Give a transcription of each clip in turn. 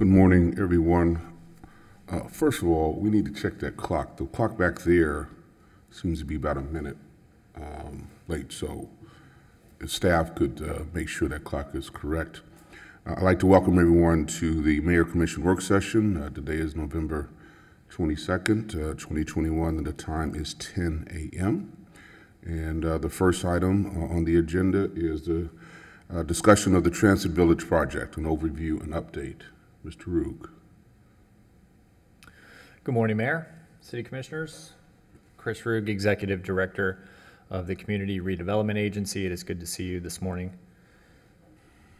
Good morning, everyone. Uh, First of all, we need to check that clock. The clock back there seems to be about a minute um, late, so staff could uh, make sure that clock is correct. Uh, I'd like to welcome everyone to the Mayor Commission Work Session. Uh, Today is November 22nd, uh, 2021, and the time is 10 a.m. And uh, the first item on the agenda is the discussion of the Transit Village project, an overview and update. Mr. Rugg. Good morning, Mayor, City Commissioners. Chris Rugg, Executive Director of the Community Redevelopment Agency. It is good to see you this morning.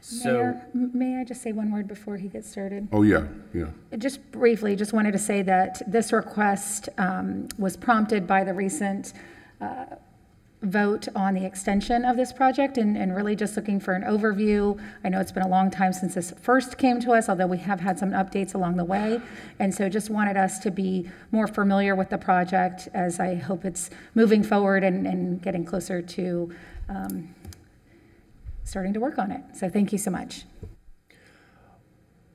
So, Mayor, m- may I just say one word before he gets started? Oh, yeah, yeah. Just briefly, just wanted to say that this request um, was prompted by the recent uh, vote on the extension of this project and, and really just looking for an overview. I know it's been a long time since this first came to us, although we have had some updates along the way. And so just wanted us to be more familiar with the project as I hope it's moving forward and, and getting closer to um, starting to work on it. So thank you so much.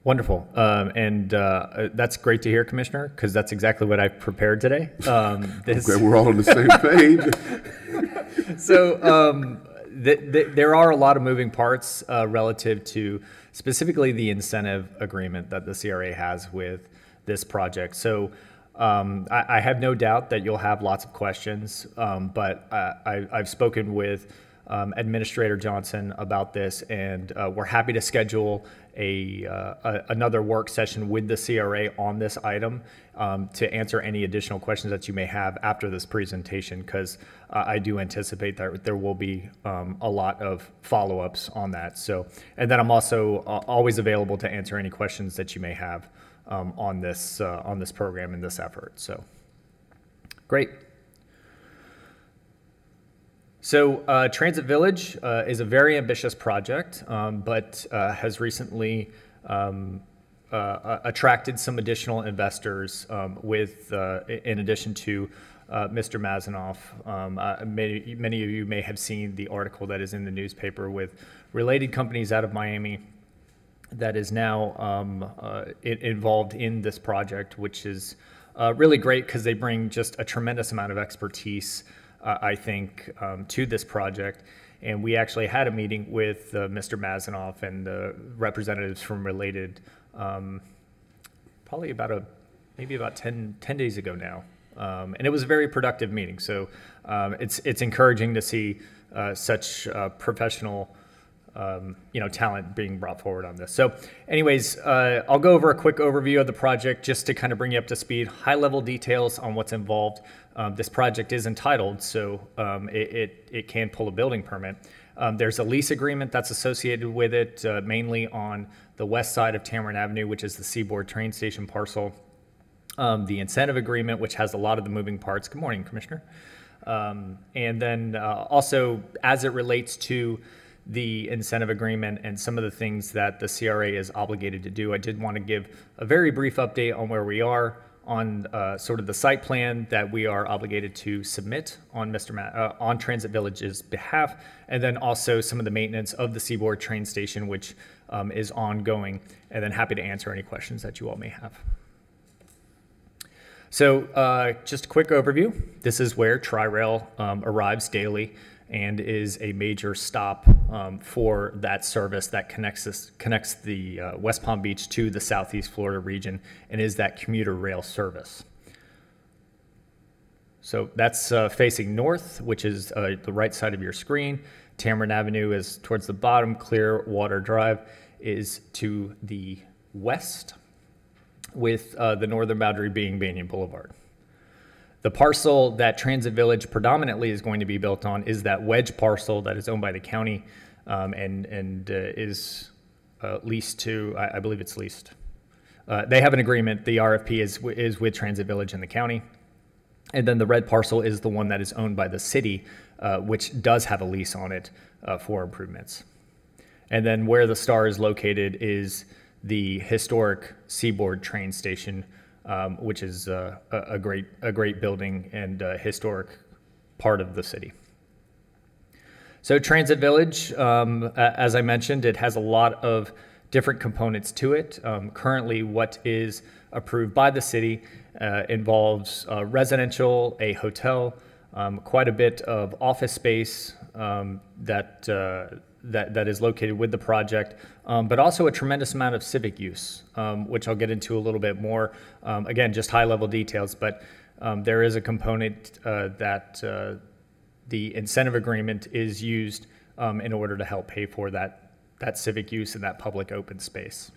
wonderful. Um, and uh, that's great to hear, Commissioner, because that's exactly what I've prepared today. Um, this, Glad we're all on the same page. so um, th- th- there are a lot of moving parts uh, relative to specifically the incentive agreement that the CRA has with this project. So um, I, I have no doubt that you'll have lots of questions, um, but uh, I, I've spoken with um, Administrator Johnson about this, and uh, we're happy to schedule a, uh, a another work session with the CRA on this item um, to answer any additional questions that you may have after this presentation, because uh, I do anticipate that there will be um, a lot of follow-ups on that. So, and then I'm also uh, always available to answer any questions that you may have um, on this uh, on this program and this effort. So, great. So, uh, Transit Village uh, is a very ambitious project, um, but uh, has recently um, uh, attracted some additional investors um, with, uh, in addition to uh, Mr. Mazanoff. Um, uh, many, many of you may have seen the article that is in the newspaper with related companies out of Miami that is now um, uh, involved in this project, which is really great because they bring just a tremendous amount of expertise, I think, um, to this project. And we actually had a meeting with uh, Mr. Mazanoff and the representatives from Related um, probably about a maybe about 10, 10 days ago now. Um, and it was a very productive meeting. So um, it's, it's encouraging to see uh, such uh, professional um, you know, talent being brought forward on this. So, anyways, uh, I'll go over a quick overview of the project just to kind of bring you up to speed. High level details on what's involved. Um, this project is entitled, so um, it, it, it can pull a building permit. Um, there's a lease agreement that's associated with it, uh, mainly on the west side of Tamarind Avenue, which is the Seaboard train station parcel. Um, the incentive agreement, which has a lot of the moving parts. Good morning, Commissioner. Um, and then uh, also, as it relates to the incentive agreement and some of the things that the CRA is obligated to do, I did want to give a very brief update on where we are on uh, sort of the site plan that we are obligated to submit on Mr. Ma- uh, on Transit Village's behalf, and then also some of the maintenance of the Seaboard train station, which um, is ongoing. And then happy to answer any questions that you all may have. So, uh, just a quick overview. This is where Tri-Rail um, arrives daily and is a major stop um, for that service that connects us, connects the uh, West Palm Beach to the Southeast Florida region and is that commuter rail service. So that's uh, facing north, which is uh, the right side of your screen. Tamarind Avenue is towards the bottom. Clearwater Drive is to the west with uh, the northern boundary being Banyan Boulevard. The parcel that Transit Village predominantly is going to be built on is that wedge parcel that is owned by the county um, and, and uh, is uh, leased to, I, I believe it's leased. Uh, they have an agreement. The RFP is, is with Transit Village and the county. And then the red parcel is the one that is owned by the city, uh, which does have a lease on it uh, for improvements. And then where the star is located is the historic Seaboard train station, um, which is uh, a, great a great building and uh, historic part of the city. So Transit Village, um, as I mentioned, it has a lot of different components to it. Um, currently, what is approved by the city uh, involves uh, residential, a hotel, um, quite a bit of office space um, that, uh, that, that is located with the project, um, but also a tremendous amount of civic use, um, which I'll get into a little bit more. Um, again, just high level details, but um, there is a component uh, that uh, the incentive agreement is used um, in order to help pay for that, that civic use and that public open space.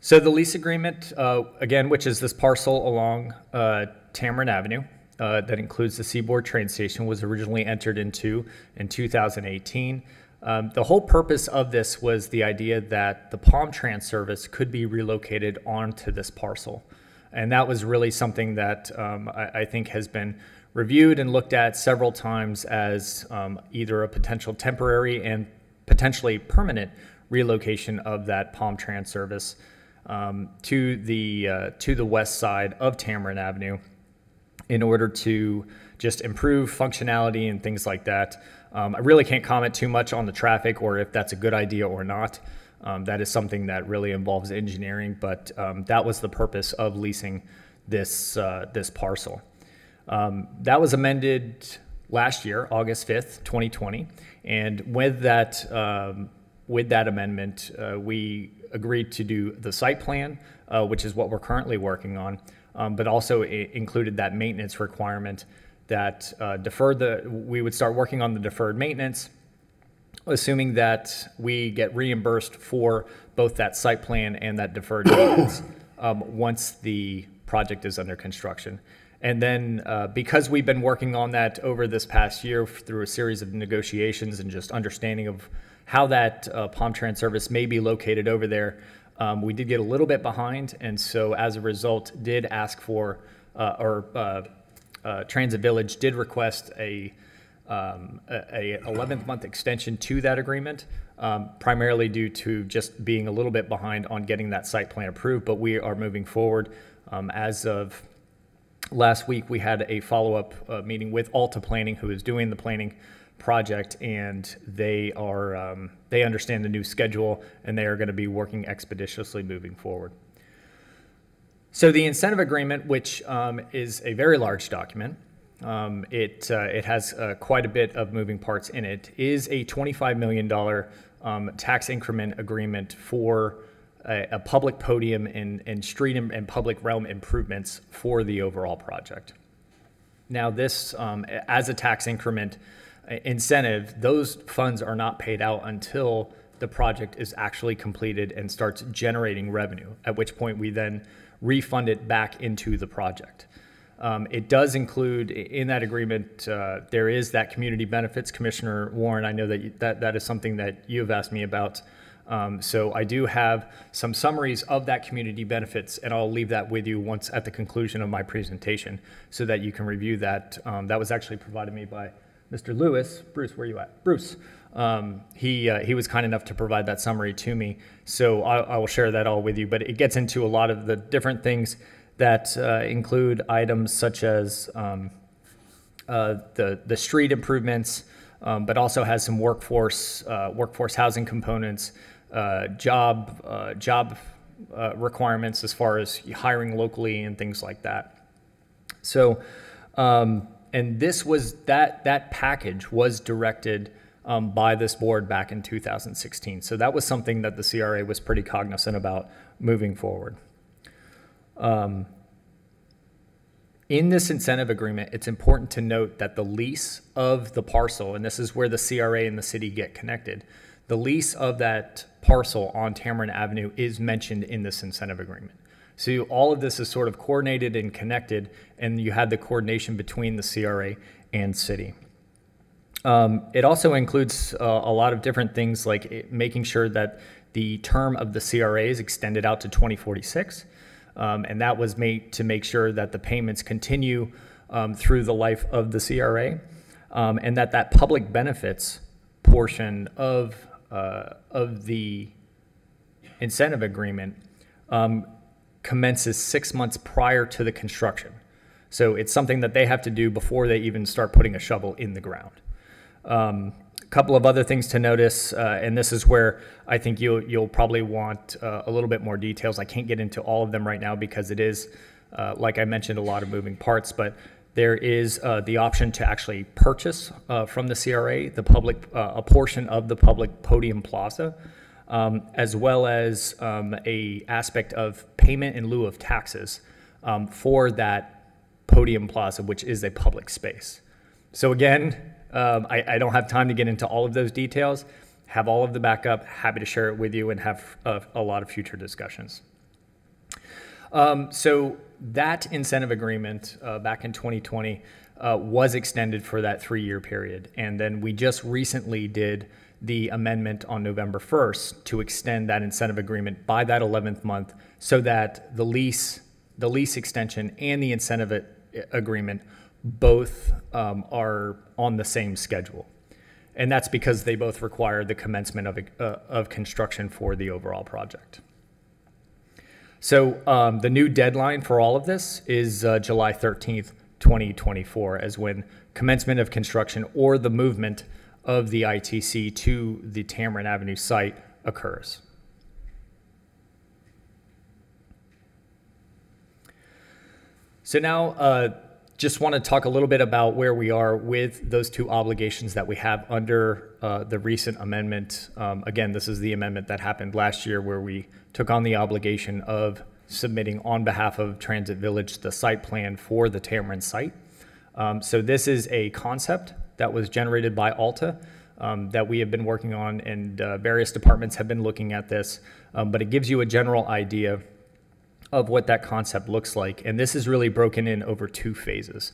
So the lease agreement, uh, again, which is this parcel along uh, Tamarind Avenue uh, that includes the Seaboard train station, was originally entered into in 2018. Um, the whole purpose of this was the idea that the Palm Trans service could be relocated onto this parcel. And that was really something that um, I, I think has been reviewed and looked at several times as um, either a potential temporary and potentially permanent relocation of that Palm Trans service um, to the uh, to the west side of Tamarind Avenue in order to just improve functionality and things like that. Um, I really can't comment too much on the traffic or if that's a good idea or not. Um, that is something that really involves engineering, but um, that was the purpose of leasing this uh, this parcel. Um, that was amended last year, August 5th, 2020, and with that um, with that amendment, uh, we agreed to do the site plan, uh, which is what we're currently working on, um, but also included that maintenance requirement that uh, deferred the. We would start working on the deferred maintenance assuming that we get reimbursed for both that site plan and that deferred maintenance um, once the project is under construction. And then, uh, because we've been working on that over this past year through a series of negotiations and just understanding of how that uh, Palm Trans service may be located over there, um, we did get a little bit behind, and so as a result, did ask for, uh, or uh, uh, Transit Village did request a um, a, a 11th month extension to that agreement, um, primarily due to just being a little bit behind on getting that site plan approved. But we are moving forward. Um, as of last week, we had a follow up uh, meeting with Alta Planning, who is doing the planning project, and they are um, they understand the new schedule and they are going to be working expeditiously moving forward. So the incentive agreement, which um, is a very large document, um, it, uh, it has uh, quite a bit of moving parts in it, is a $25 million um, tax increment agreement for a, a public podium and, and street and, public realm improvements for the overall project. Now, this, um, as a tax increment incentive, those funds are not paid out until the project is actually completed and starts generating revenue, at which point we then refund it back into the project. Um, it does include in that agreement, uh, there is that community benefits. Commissioner Warren, I know that you, that, that is something that you have asked me about. Um, so I do have some summaries of that community benefits, and I'll leave that with you once at the conclusion of my presentation so that you can review that. Um, that was actually provided me by Mr. Lewis. Bruce, where are you at? Bruce. Um, he, uh, he was kind enough to provide that summary to me. So I, I will share that all with you, but it gets into a lot of the different things that uh, include items such as um, uh, the the street improvements, um, but also has some workforce uh, workforce housing components, uh, job uh, job requirements as far as hiring locally and things like that. So, um, and this was that that package was directed. Um, by this board back in 2016. So that was something that the CRA was pretty cognizant about moving forward. Um, in this incentive agreement, it's important to note that the lease of the parcel, and this is where the CRA and the city get connected, the lease of that parcel on Tamarind Avenue is mentioned in this incentive agreement. So all of this is sort of coordinated and connected, and you had the coordination between the CRA and city. Um, it also includes uh, a lot of different things like making sure that the term of the CRA is extended out to 2046 um, and that was made to make sure that the payments continue um, through the life of the CRA, um, and that that public benefits portion of uh, of the incentive agreement um, commences six months prior to the construction. So it's something that they have to do before they even start putting a shovel in the ground. Um, couple of other things to notice, uh, and this is where I think you'll you'll probably want uh, a little bit more details. I can't get into all of them right now because it is, uh, like I mentioned, a lot of moving parts. But there is uh, the option to actually purchase uh, from the CRA the public uh, a portion of the public podium plaza, um, as well as um, a aspect of payment in lieu of taxes um, for that podium plaza, which is a public space. So again, um, I, I don't have time to get into all of those details. Have all of the backup. Happy to share it with you and have a, a lot of future discussions. Um, so that incentive agreement uh, back in 2020 uh, was extended for that three-year period, and then we just recently did the amendment on November 1st to extend that incentive agreement by that 11th month, so that the lease, the lease extension, and the incentive agreement both um, are on the same schedule. And that's because they both require the commencement of, uh, of construction for the overall project. So um, the new deadline for all of this is uh, July 13th, 2024, as when commencement of construction or the movement of the ITC to the Tamarind Avenue site occurs. So now, uh, just want to talk a little bit about where we are with those two obligations that we have under uh, the recent amendment. Um, again, this is the amendment that happened last year where we took on the obligation of submitting on behalf of Transit Village the site plan for the Tamarind site. Um, so this is a concept that was generated by Alta um, that we have been working on, and uh, various departments have been looking at this. Um, but it gives you a general idea of what that concept looks like. And this is really broken in over two phases.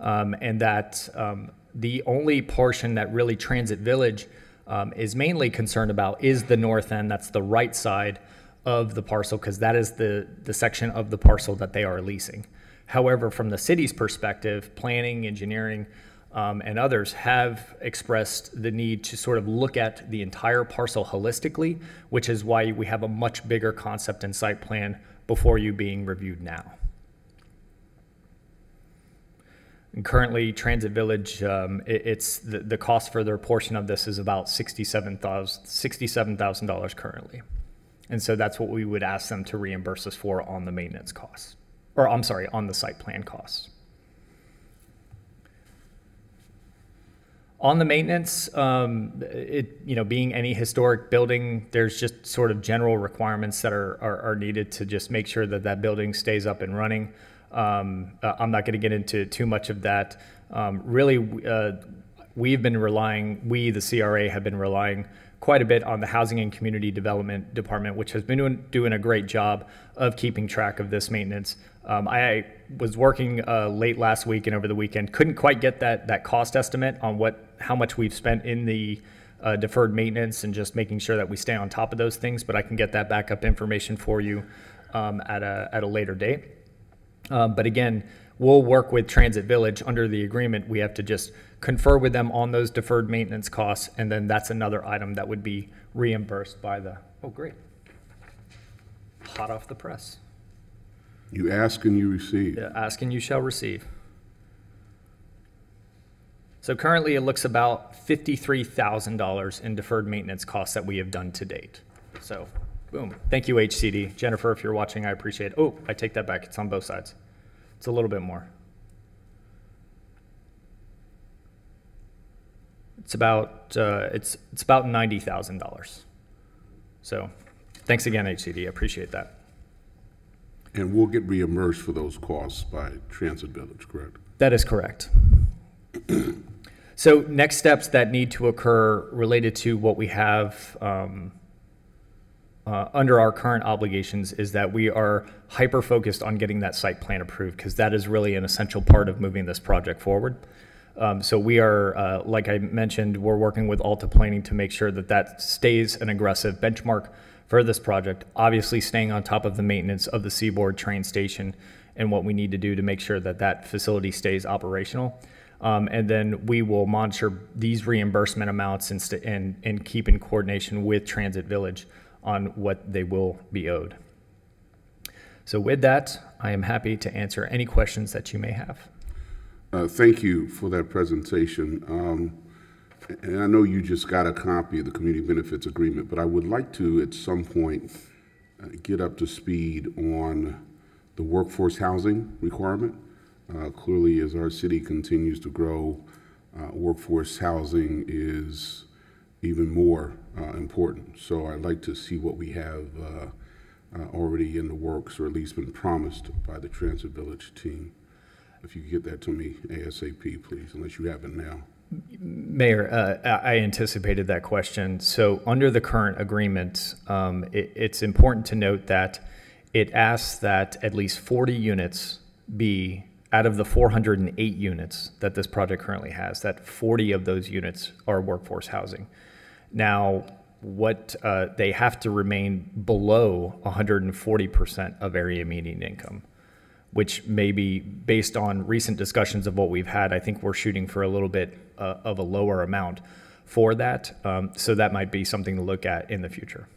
Um, and that um, the only portion that really Transit Village um, is mainly concerned about is the north end. That's the right side of the parcel because that is the, the section of the parcel that they are leasing. However, from the city's perspective, planning, engineering, um, and others have expressed the need to sort of look at the entire parcel holistically, which is why we have a much bigger concept and site plan before you being reviewed now. And currently, Transit Village, um, it, it's the, the cost for their portion of this is about $67,000 $67, currently. And so that's what we would ask them to reimburse us for on the maintenance costs, or I'm sorry, on the site plan costs. On the maintenance, um, it, you know, being any historic building, there's just sort of general requirements that are, are, are needed to just make sure that that building stays up and running. Um, uh, I'm not going to get into too much of that. Um, really, uh, we've been relying, we, the CRA, have been relying quite a bit on the Housing and Community Development Department, which has been doing, doing a great job of keeping track of this maintenance. Um, I was working uh, late last week and over the weekend, couldn't quite get that that cost estimate on what how much we've spent in the uh, deferred maintenance and just making sure that we stay on top of those things. But I can get that backup information for you um, at a at a later date. Um, but again, we'll work with Transit Village under the agreement. We have to just confer with them on those deferred maintenance costs, and then that's another item that would be reimbursed by the. Oh, great! Hot off the press. You ask and you receive. Yeah, ask and you shall receive. So currently, it looks about $53,000 in deferred maintenance costs that we have done to date. So, boom. Thank you, HCD. Jennifer, if you're watching, I appreciate it. Oh, I take that back. It's on both sides. It's a little bit more. It's about uh, it's it's about ninety thousand dollars. So, thanks again, HCD. I appreciate that. And we'll get reimbursed for those costs by Transit Village, correct? That is correct. So next steps that need to occur related to what we have um, uh, under our current obligations is that we are hyper focused on getting that site plan approved because that is really an essential part of moving this project forward. Um, so we are, uh, like I mentioned, we're working with Alta Planning to make sure that that stays an aggressive benchmark for this project. Obviously, staying on top of the maintenance of the Seaboard train station and what we need to do to make sure that that facility stays operational. Um, and then we will monitor these reimbursement amounts and, st- and, and keep in coordination with Transit Village on what they will be owed. So with that, I am happy to answer any questions that you may have. Uh, Thank you for that presentation. Um, And I know you just got a copy of the community benefits agreement, but I would like to, at some point, uh, get up to speed on the workforce housing requirement. Uh, Clearly, as our city continues to grow, uh, workforce housing is even more uh, important. So I'd like to see what we have uh, uh, already in the works, or at least been promised by the Transit Village team. If you could get that to me ASAP, please, unless you have it now. Mayor, uh, I anticipated that question. So under the current agreement, um, it, it's important to note that it asks that at least 40 units be, out of the 408 units that this project currently has, that 40 of those units are workforce housing. Now, what, uh, they have to remain below 140% of area median income which may be based on recent discussions of what we've had. I think we're shooting for a little bit uh, of a lower amount for that. Um, so that might be something to look at in the future.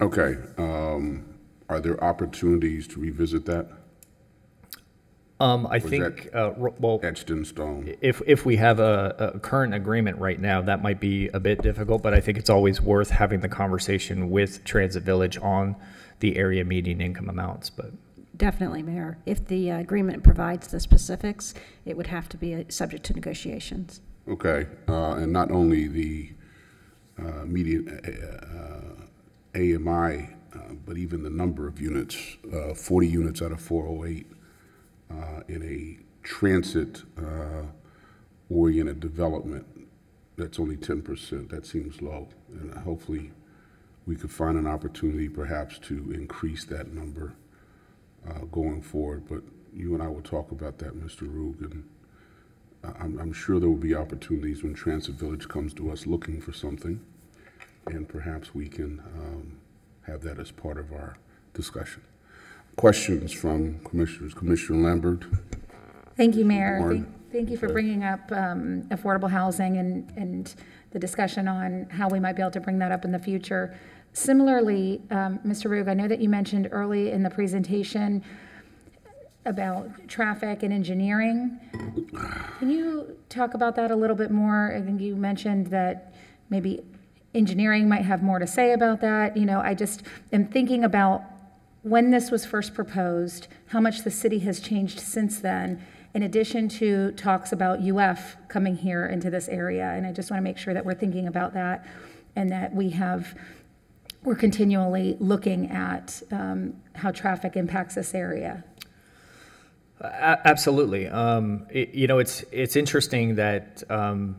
Okay, um, are there opportunities to revisit that, Um, I that- think, uh, r- well, etched in stone? if, if we have a, a current agreement right now, that might be a bit difficult, but I think it's always worth having the conversation with Transit Village on the area median income amounts, but. Definitely, Mayor. If the uh, agreement provides the specifics, it would have to be uh, subject to negotiations. Okay, uh, and not only the uh, median uh, uh, AMI, uh, but even the number of units, uh, 40 units out of 408 uh, in a transit-oriented development, that's only 10%. That seems low. And hopefully, we could find an opportunity perhaps to increase that number uh, going forward. But you and I will talk about that, Mr. I- I'm, I'm sure there will be opportunities when Transit Village comes to us looking for something, and perhaps we can um, have that as part of our discussion. Questions from commissioners? Commissioner Lambert? Thank you, Mayor. Thank- Thank you for bringing up um, affordable housing and, and the discussion on how we might be able to bring that up in the future. Similarly, um, Mr. Rugg, I know that you mentioned early in the presentation about traffic and engineering. Can you talk about that a little bit more? I think you mentioned that maybe engineering might have more to say about that. You know, I just am thinking about when this was first proposed, how much the city has changed since then, in addition to talks about UF coming here into this area. And I just want to make sure that we're thinking about that and that we have, we're continually looking at um, how traffic impacts this area. Absolutely. Um, it- you know, it's it's interesting that um,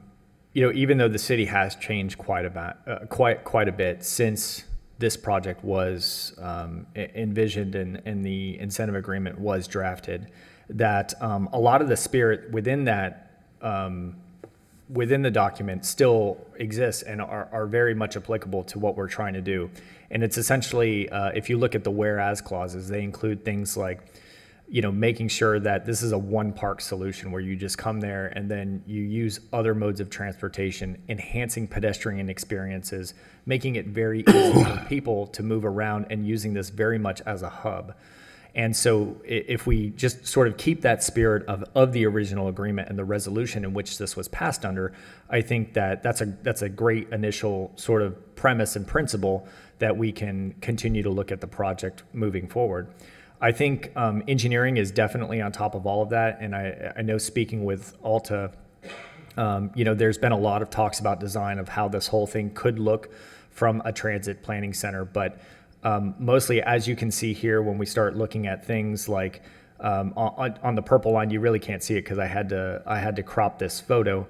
you know even though the city has changed quite a bit, uh, quite quite a bit since this project was um, envisioned and, and the incentive agreement was drafted, that um, a lot of the spirit within that um, within the document still exists and are, are very much applicable to what we're trying to do. And it's essentially, uh, if you look at the whereas clauses, they include things like, you know, making sure that this is a one park solution where you just come there and then you use other modes of transportation, enhancing pedestrian experiences, making it very easy for people to move around and using this very much as a hub. And so if we just sort of keep that spirit of, of the original agreement and the resolution in which this was passed under, I think that that's a, that's a great initial sort of premise and principle that we can continue to look at the project moving forward. I think um, engineering is definitely on top of all of that. And I, I know speaking with Alta, um, you know, there's been a lot of talks about design of how this whole thing could look from a transit planning center, but um, mostly, as you can see here, when we start looking at things like um, on, on the purple line, you really can't see it because I had to I had to crop this photo.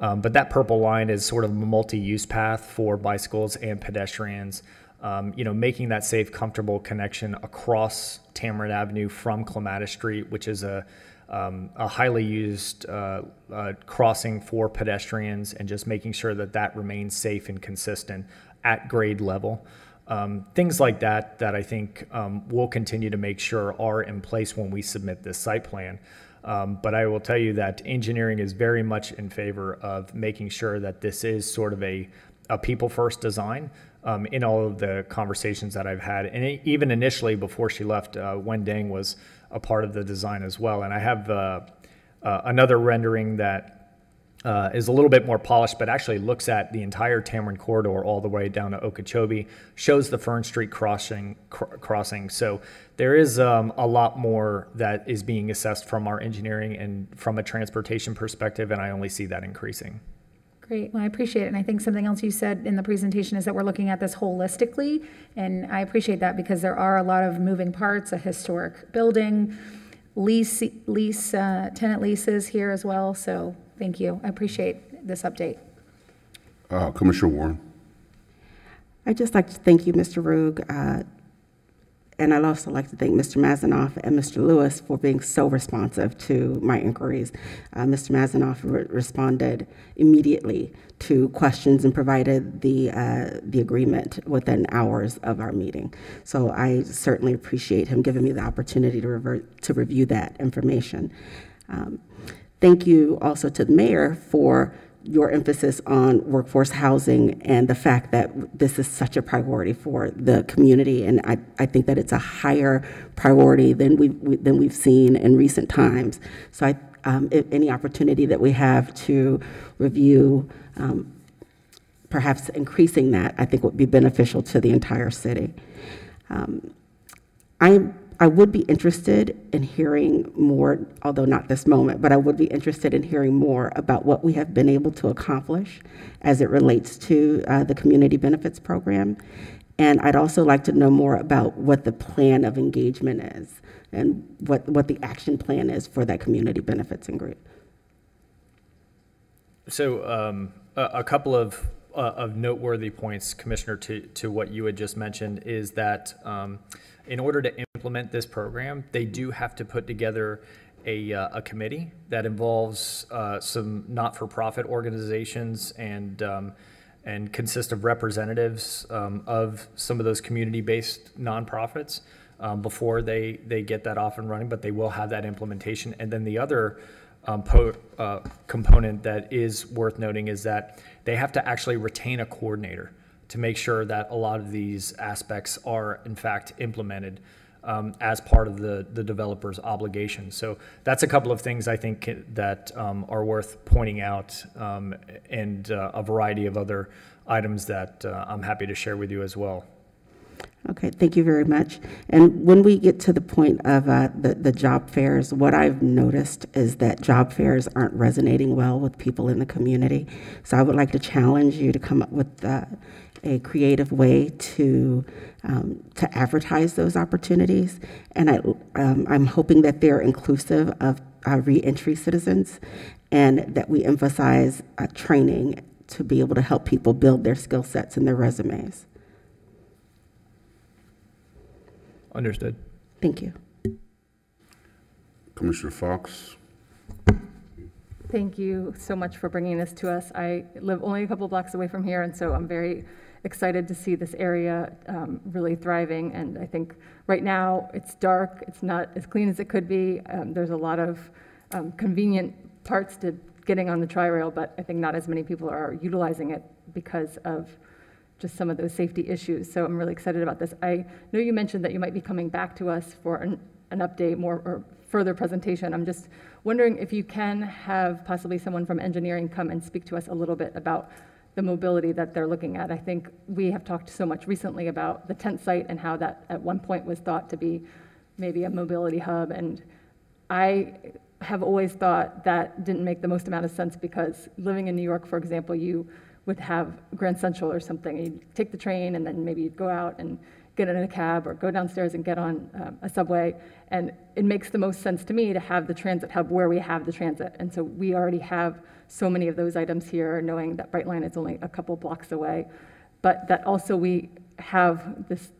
Um, but that purple line is sort of a multi-use path for bicycles and pedestrians. Um, you know, making that safe, comfortable connection across Tamarind Avenue from Clematis Street, which is a um, a highly used uh, uh, crossing for pedestrians, and just making sure that that remains safe and consistent at grade level. Um, things like that that I think um, we'll continue to make sure are in place when we submit this site plan. Um, but I will tell you that engineering is very much in favor of making sure that this is sort of a, a people first design um, in all of the conversations that I've had. And e- even initially, before she left, uh, Wen Dang was a part of the design as well. And I have uh, uh, another rendering that uh, is a little bit more polished, but actually looks at the entire Tamarind corridor all the way down to Okeechobee, shows the Fern Street crossing. Cr- crossing. So there is um, a lot more that is being assessed from our engineering and from a transportation perspective, and I only see that increasing. Great, well, I appreciate it, and I think something else you said in the presentation is that we're looking at this holistically, and I appreciate that because there are a lot of moving parts, a historic building, lease, lease, uh, tenant leases here as well, so thank you, I appreciate this update. Uh, Commissioner Warren. I'd just like to thank you, Mr. Rugg, uh, and I'd also like to thank Mr. Mazanoff and Mr. Lewis for being so responsive to my inquiries. Uh, Mr. Mazanoff re- responded immediately to questions and provided the, uh, the agreement within hours of our meeting. So I certainly appreciate him giving me the opportunity to, revert, to review that information. Um, thank you also to the mayor for your emphasis on workforce housing and the fact that this is such a priority for the community. And I, I think that it's a higher priority than we've, we, than we've seen in recent times. So I, um, if any opportunity that we have to review, um, perhaps increasing that, I think would be beneficial to the entire city. Um, I'm I would be interested in hearing more, although not this moment, but I would be interested in hearing more about what we have been able to accomplish as it relates to uh, the community benefits program. And I'd also like to know more about what the plan of engagement is and what, what the action plan is for that community benefits and group. So um, a, a couple of uh, of noteworthy points, Commissioner, to to what you had just mentioned is that um, in order to implement this program, they do have to put together a, uh, a committee that involves uh, some not-for-profit organizations and um, and consist of representatives um, of some of those community-based nonprofits um, before they they get that off and running. But they will have that implementation, and then the other um, po- uh, component that is worth noting is that they have to actually retain a coordinator to make sure that a lot of these aspects are in fact implemented um, as part of the, the developer's obligation. So that's a couple of things I think that um, are worth pointing out um, and uh, a variety of other items that uh, I'm happy to share with you as well. Okay, thank you very much. And when we get to the point of uh, the, the job fairs, what I've noticed is that job fairs aren't resonating well with people in the community. So I would like to challenge you to come up with uh, a creative way to um, to advertise those opportunities. And I, um, I'm hoping that they're inclusive of uh, reentry citizens, and that we emphasize uh, training to be able to help people build their skill sets and their resumes. Understood. Thank you. Commissioner Fox. Thank you so much for bringing this to us. I live only a couple blocks away from here, and so I'm very excited to see this area um, really thriving. And I think right now it's dark, it's not as clean as it could be. Um, there's a lot of um, convenient parts to getting on the tri rail, but I think not as many people are utilizing it because of just some of those safety issues. So I'm really excited about this. I know you mentioned that you might be coming back to us for an, an update, more or further presentation. I'm just wondering if you can have possibly someone from engineering come and speak to us a little bit about the mobility that they're looking at. I think we have talked so much recently about the tent site and how that at one point was thought to be maybe a mobility hub. And I have always thought that didn't make the most amount of sense because living in New York, for example, you would have Grand Central or something. You'd take the train and then maybe you'd go out and get in a cab or go downstairs and get on um, a subway. And it makes the most sense to me to have the transit hub where we have the transit. And so we already have so many of those items here, knowing that Brightline is only a couple blocks away. But that also we have this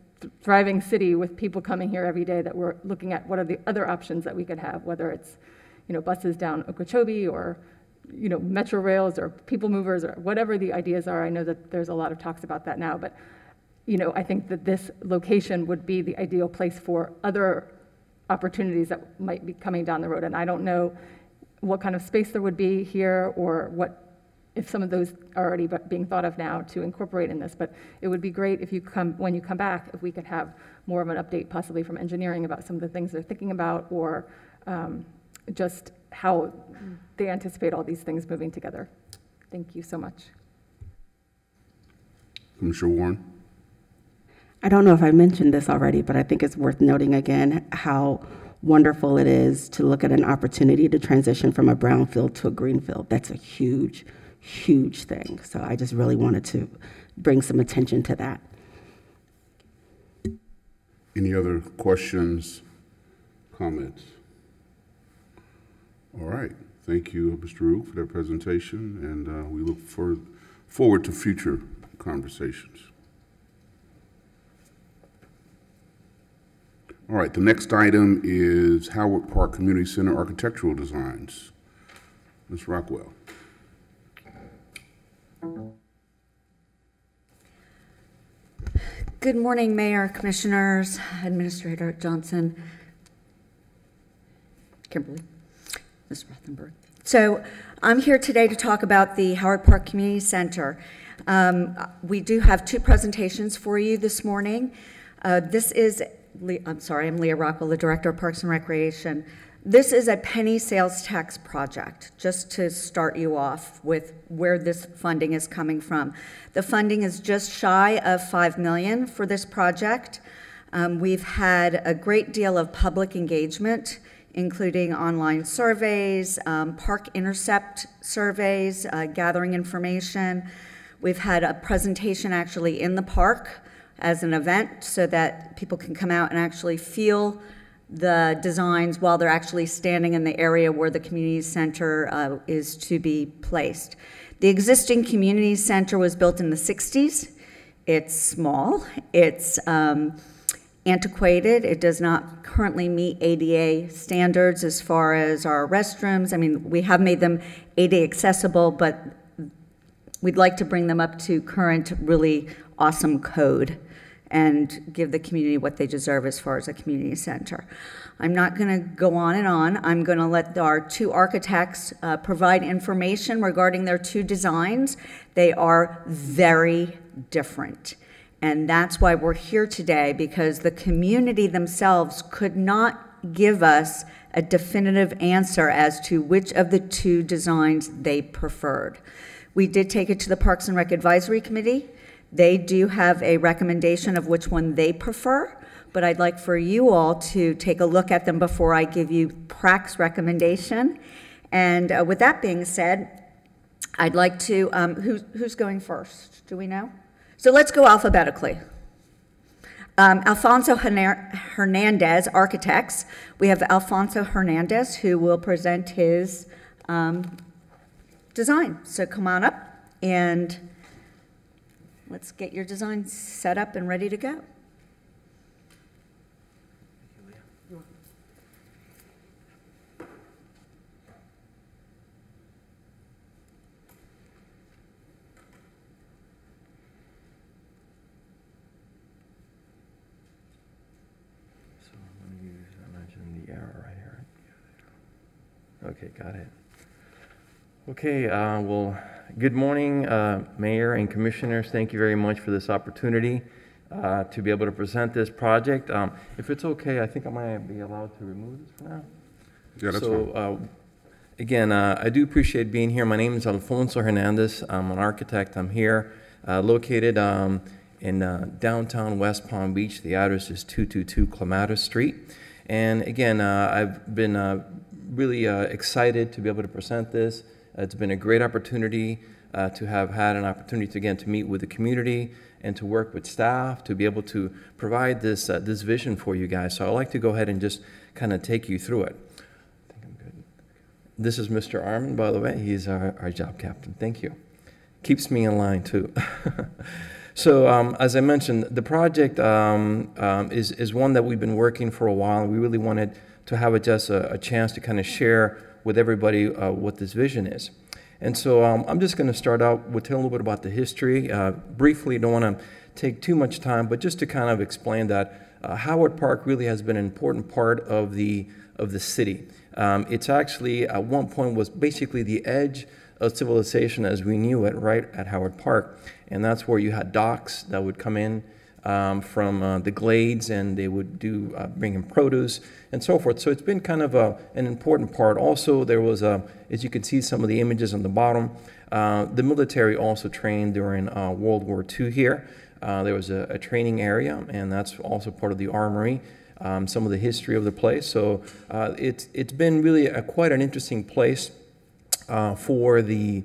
thriving city with people coming here every day that we're looking at what are the other options that we could have, whether it's you know, buses down Okeechobee or you know, metro rails or people movers or whatever the ideas are. I know that there's a lot of talks about that now, but you know, I think that this location would be the ideal place for other opportunities that might be coming down the road. And I don't know what kind of space there would be here or what if some of those are already being thought of now to incorporate in this. But it would be great if you come when you come back if we could have more of an update, possibly from engineering, about some of the things they're thinking about, or um, just how they anticipate all these things moving together. Thank you so much. Commissioner Warren? I don't know if I mentioned this already, but I think it's worth noting again how wonderful it is to look at an opportunity to transition from a brownfield to a greenfield. That's a huge, huge thing. So I just really wanted to bring some attention to that. Any other questions, comments? All right, thank you, Mr. Rugg, for that presentation, and uh, we look for, forward to future conversations. All right, the next item is Howard Park Community Center architectural designs. Ms. Rockwell. Good morning, Mayor, Commissioners, Administrator Johnson, Kimberly, Ms. Rothenberg. So I'm here today to talk about the Howard Park Community Center. Um, We do have two presentations for you this morning. Uh, This is, Le- I'm sorry, I'm Leah Rockwell, the Director of Parks and Recreation. This is a penny sales tax project, just to start you off with where this funding is coming from. The funding is just shy of 5 million for this project. Um, We've had a great deal of public engagement, including online surveys, um, park intercept surveys, uh, gathering information. We've had a presentation actually in the park as an event so that people can come out and actually feel the designs while they're actually standing in the area where the community center uh, is to be placed. The existing community center was built in the 60s. It's small, it's um, antiquated, it does not currently meet ADA standards as far as our restrooms. I mean, we have made them ADA accessible, but we'd like to bring them up to current, really awesome code and give the community what they deserve as far as a community center. I'm not going to go on and on. I'm going to let our two architects uh, provide information regarding their two designs. They are very different. And that's why we're here today, because the community themselves could not give us a definitive answer as to which of the two designs they preferred. We did take it to the Parks and Rec Advisory Committee. They do have a recommendation of which one they prefer, but I'd like for you all to take a look at them before I give you PrAC's recommendation. And uh, with that being said, I'd like to, um, who's, who's going first? Do we know? So let's go alphabetically. Um, Alfonso Hernandez, architects. We have Alfonso Hernandez who will present his um, design. So come on up and let's get your design set up and ready to go. So I'm gonna use, I the arrow right here. Okay, got it. Okay, uh, well, good morning, uh, Mayor and Commissioners. Thank you very much for this opportunity uh, to be able to present this project. Um, If it's okay, I think I might be allowed to remove this for now. Yeah, that's So, fine. uh, again, uh, I do appreciate being here. My name is Alfonso Hernandez. I'm an architect. I'm here, uh, located um, in uh, downtown West Palm Beach. The address is 222 Clematis Street. And again, uh, I've been uh, really uh, excited to be able to present this. It's been a great opportunity uh, to have had an opportunity to, again, to meet with the community and to work with staff to be able to provide this, uh, this vision for you guys. So I'd like to go ahead and just kind of take you through it. I think I'm good. This is Mr. Armin, by the way. He's our, our job captain. Thank you. Keeps me in line, too. so, um, as I mentioned, the project um, um, is, is one that we've been working for a while. We really wanted to have a, just a, a chance to kind of share with everybody uh, what this vision is. And so um, I'm just going to start out with telling a little bit about the history. Uh, briefly, don't want to take too much time, but just to kind of explain that uh, Howard Park really has been an important part of the, of the city. Um, it's actually, at one point, was basically the edge of civilization as we knew it, right at Howard Park. And that's where you had docks that would come in um, from uh, the glades, and they would do uh, bring in produce and so forth. So it's been kind of a, an important part. Also, there was a, as you can see, some of the images on the bottom. Uh, the military also trained during uh, World War II here. Uh, there was a, a, training area, and that's also part of the armory. Um, some of the history of the place. So uh, it's it's been really a, quite an interesting place for the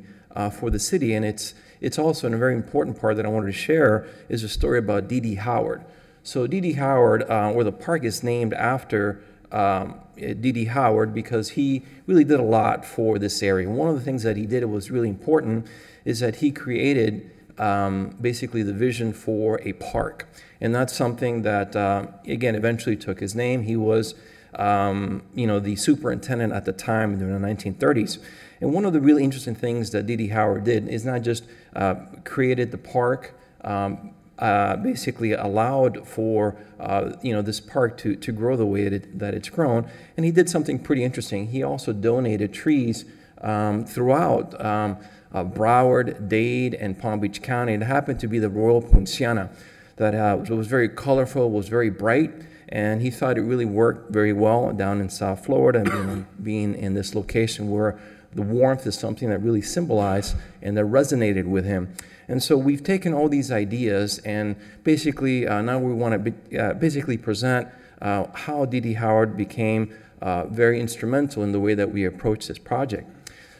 for the city, and it's it's also a very important part that I wanted to share is a story about D.D. Howard. So D.D. Howard, uh, where the park is named after um, D.D. Howard because he really did a lot for this area. One of the things that he did that was really important is that he created um, basically the vision for a park. And that's something that, uh, again, eventually took his name. He was, um, you know, the superintendent at the time in the 1930s. And one of the really interesting things that D.D. Howard did is not just uh, created the park, um, uh, basically allowed for uh, you know this park to, to grow the way it, that it's grown. And he did something pretty interesting. He also donated trees um, throughout um, uh, Broward, Dade, and Palm Beach County. It happened to be the Royal Poinciana that uh, was very colorful, was very bright, and he thought it really worked very well down in South Florida, being, being in this location where the warmth is something that really symbolized and that resonated with him. And so we've taken all these ideas and basically uh, now we want to be, uh, basically present uh, how D.D. Howard became uh, very instrumental in the way that we approach this project.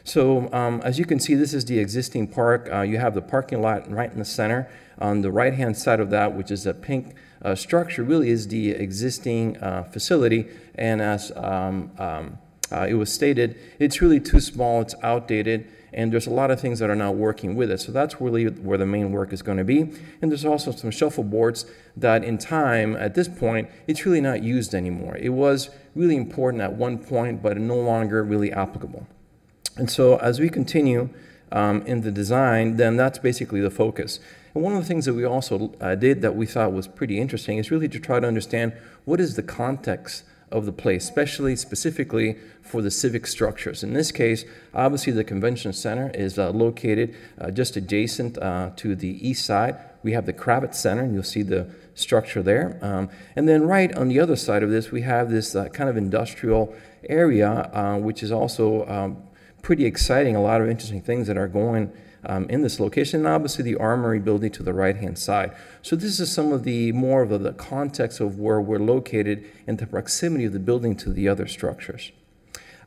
So um, as you can see, this is the existing park. Uh, you have the parking lot right in the center. On the right-hand side of that, which is a pink uh, structure, really is the existing facility. And as um, um, uh, it was stated it's really too small, it's outdated, and there's a lot of things that are not working with it. So that's really where the main work is going to be. And there's also some shuffle boards that in time, at this point, it's really not used anymore. It was really important at one point, but no longer really applicable. And so as we continue um, in the design, then that's basically the focus. And one of the things that we also uh, did that we thought was pretty interesting is really to try to understand what is the context of the place, especially specifically for the civic structures. In this case, obviously the convention center is uh, located uh, just adjacent uh, to the east side. We have the Kravis Center, and you'll see the structure there. Um, and then right on the other side of this, we have this uh, kind of industrial area, uh, which is also um, pretty exciting. A lot of interesting things that are going um, in this location, and obviously the armory building to the right-hand side. So this is some of the more of the, context of where we're located and the proximity of the building to the other structures.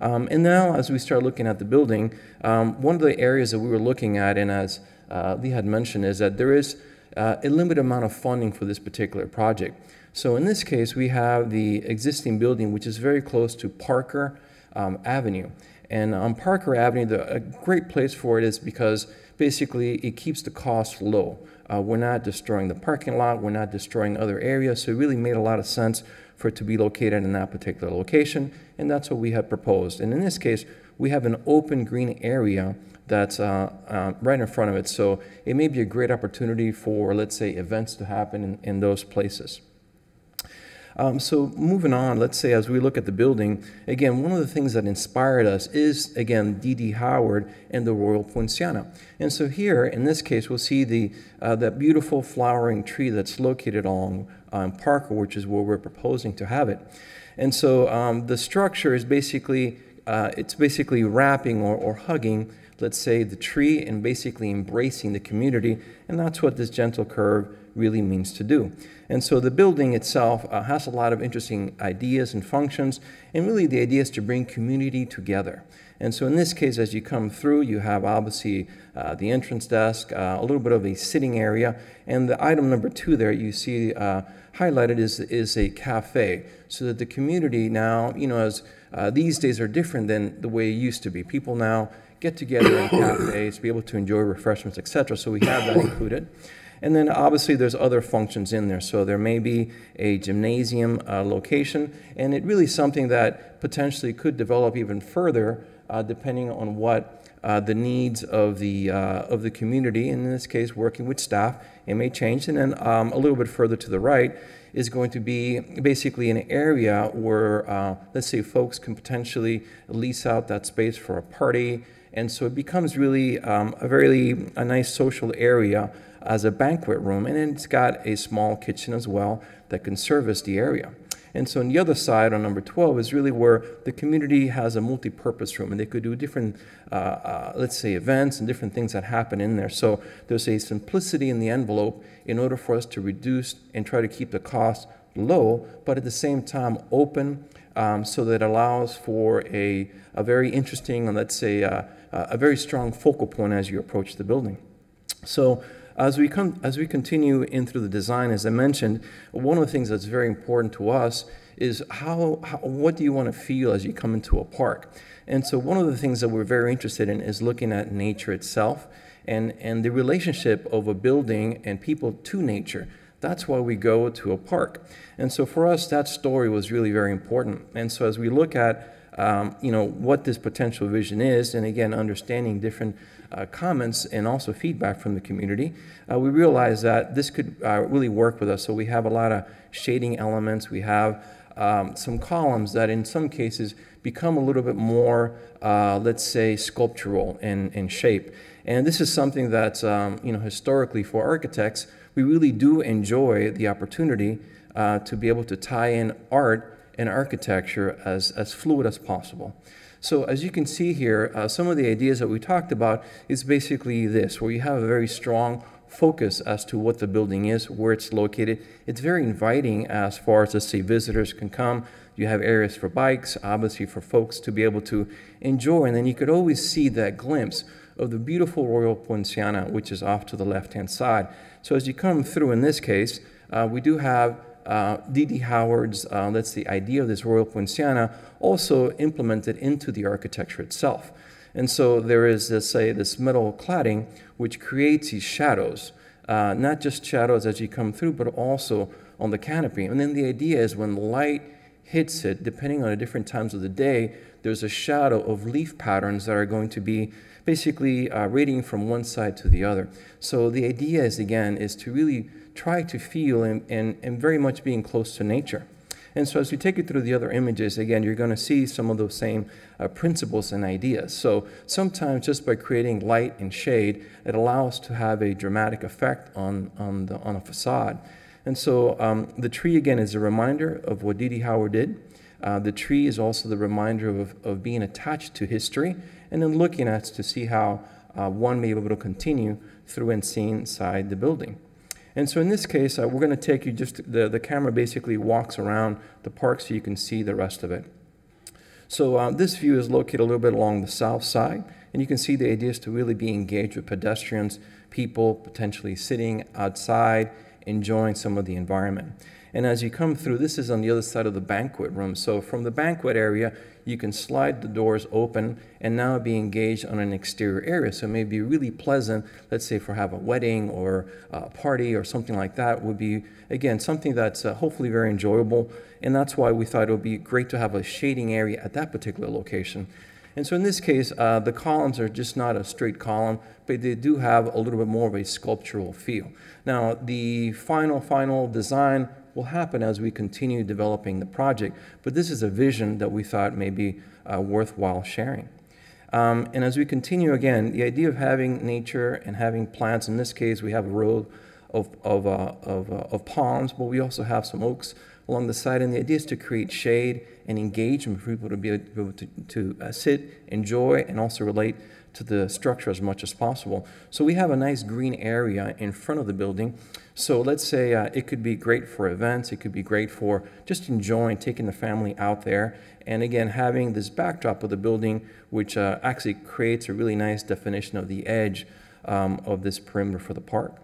Um, and now, as we start looking at the building, um, one of the areas that we were looking at, and as uh, Lee had mentioned, is that there is uh, a limited amount of funding for this particular project. So in this case, we have the existing building, which is very close to Parker um, Avenue. And on Parker Avenue, the, a great place for it is because basically it keeps the cost low. Uh, we're not destroying the parking lot, we're not destroying other areas, so it really made a lot of sense for it to be located in that particular location, and that's what we had proposed. And in this case, we have an open green area that's uh, uh, right in front of it, so it may be a great opportunity for, let's say, events to happen in, in those places. Um, so moving on, let's say as we look at the building, again, one of the things that inspired us is, again, D.D. Howard and the Royal Poinciana. And so here, in this case, we'll see the, uh, that beautiful flowering tree that's located along um, Parker, which is where we're proposing to have it. And so um, the structure is basically, uh, it's basically wrapping or, or hugging let's say, the tree and basically embracing the community. And that's what this gentle curve really means to do. And so the building itself uh, has a lot of interesting ideas and functions, and really the idea is to bring community together. And so in this case, as you come through, you have obviously uh, the entrance desk, uh, a little bit of a sitting area, and the item number two there you see uh, highlighted is, is a cafe, so that the community now, you know, as uh, these days are different than the way it used to be. People now get together in cafes, be able to enjoy refreshments, etc. So we have that included. And then obviously there's other functions in there. So there may be a gymnasium uh, location, and it really something that potentially could develop even further uh, depending on what uh, the needs of the, uh, of the community, and in this case working with staff, it may change. And then um, a little bit further to the right is going to be basically an area where, uh, let's say, folks can potentially lease out that space for a party. And so it becomes really um, a very a nice social area as a banquet room, and it's got a small kitchen as well that can service the area. And so on the other side, on number 12, is really where the community has a multi-purpose room, and they could do different, uh, uh, let's say, events and different things that happen in there. So there's a simplicity in the envelope in order for us to reduce and try to keep the cost low, but at the same time open, um, so that allows for a, a very interesting let's say uh, a very strong focal point as you approach the building. So as we come, as we continue in through the design, as I mentioned, one of the things that's very important to us is how, how what do you want to feel as you come into a park? And so one of the things that we're very interested in is looking at nature itself and, and the relationship of a building and people to nature. That's why we go to a park. And so for us, that story was really very important. And so as we look at um, you know, what this potential vision is, and again, understanding different uh, comments and also feedback from the community, uh, we realized that this could uh, really work with us. So we have a lot of shading elements. We have um, some columns that in some cases become a little bit more, uh, let's say, sculptural in, in shape. And this is something that, um, you know, historically for architects, we really do enjoy the opportunity uh, to be able to tie in art and architecture as, as fluid as possible. So as you can see here, uh, some of the ideas that we talked about is basically this, where you have a very strong focus as to what the building is, where it's located. It's very inviting as far as, let's say, visitors can come. You have areas for bikes, obviously for folks to be able to enjoy, and then you could always see that glimpse of the beautiful Royal Poinciana, which is off to the left-hand side. So as you come through in this case, uh, we do have uh, D.D. Howard's, uh, that's the idea of this Royal Poinciana, also implemented into the architecture itself. And so there is this, say, this metal cladding which creates these shadows, uh, not just shadows as you come through, but also on the canopy. And then the idea is when light hits it, depending on the different times of the day, there's a shadow of leaf patterns that are going to be basically uh, radiating from one side to the other. So the idea is, again, is to really try to feel and, and, and very much being close to nature. And so as we take you through the other images, again, you're going to see some of those same uh, principles and ideas. So sometimes just by creating light and shade, it allows to have a dramatic effect on, on, the, on a facade. And so um, the tree, again, is a reminder of what D.D. Howard did. Uh, the tree is also the reminder of, of being attached to history and then looking at to see how uh, one may be able to continue through and see inside the building. And so in this case, uh, we're going to take you just, the, the camera basically walks around the park so you can see the rest of it. So uh, this view is located a little bit along the south side, and you can see the idea is to really be engaged with pedestrians, people potentially sitting outside, enjoying some of the environment. And as you come through, this is on the other side of the banquet room. So from the banquet area, you can slide the doors open and now be engaged on an exterior area. So it may be really pleasant, let's say for have a wedding or a party or something like that would be, again, something that's uh, hopefully very enjoyable. And that's why we thought it would be great to have a shading area at that particular location. And so in this case, uh, the columns are just not a straight column, but they do have a little bit more of a sculptural feel. Now, the final, final design will happen as we continue developing the project. But this is a vision that we thought may be uh, worthwhile sharing. Um, and as we continue again, the idea of having nature and having plants, in this case, we have a row of, of, uh, of, uh, of palms, but we also have some oaks along the side. And the idea is to create shade and engagement for people to be able to, to uh, sit, enjoy, and also relate to the structure as much as possible. So we have a nice green area in front of the building. So let's say uh, it could be great for events, it could be great for just enjoying, taking the family out there. And again, having this backdrop of the building, which uh, actually creates a really nice definition of the edge um, of this perimeter for the park.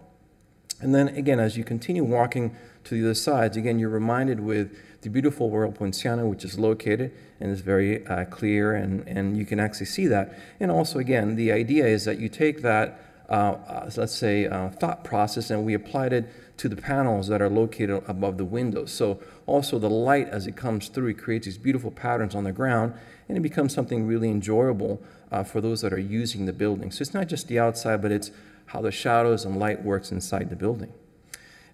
And then again, as you continue walking to the other sides, again, you're reminded with the beautiful Royal Poinciana, which is located and is very uh, clear, and, and you can actually see that. And also, again, the idea is that you take that, uh, uh, let's say, uh, thought process, and we applied it to the panels that are located above the windows. So also the light, as it comes through, it creates these beautiful patterns on the ground, and it becomes something really enjoyable uh, for those that are using the building. So it's not just the outside, but it's how the shadows and light works inside the building.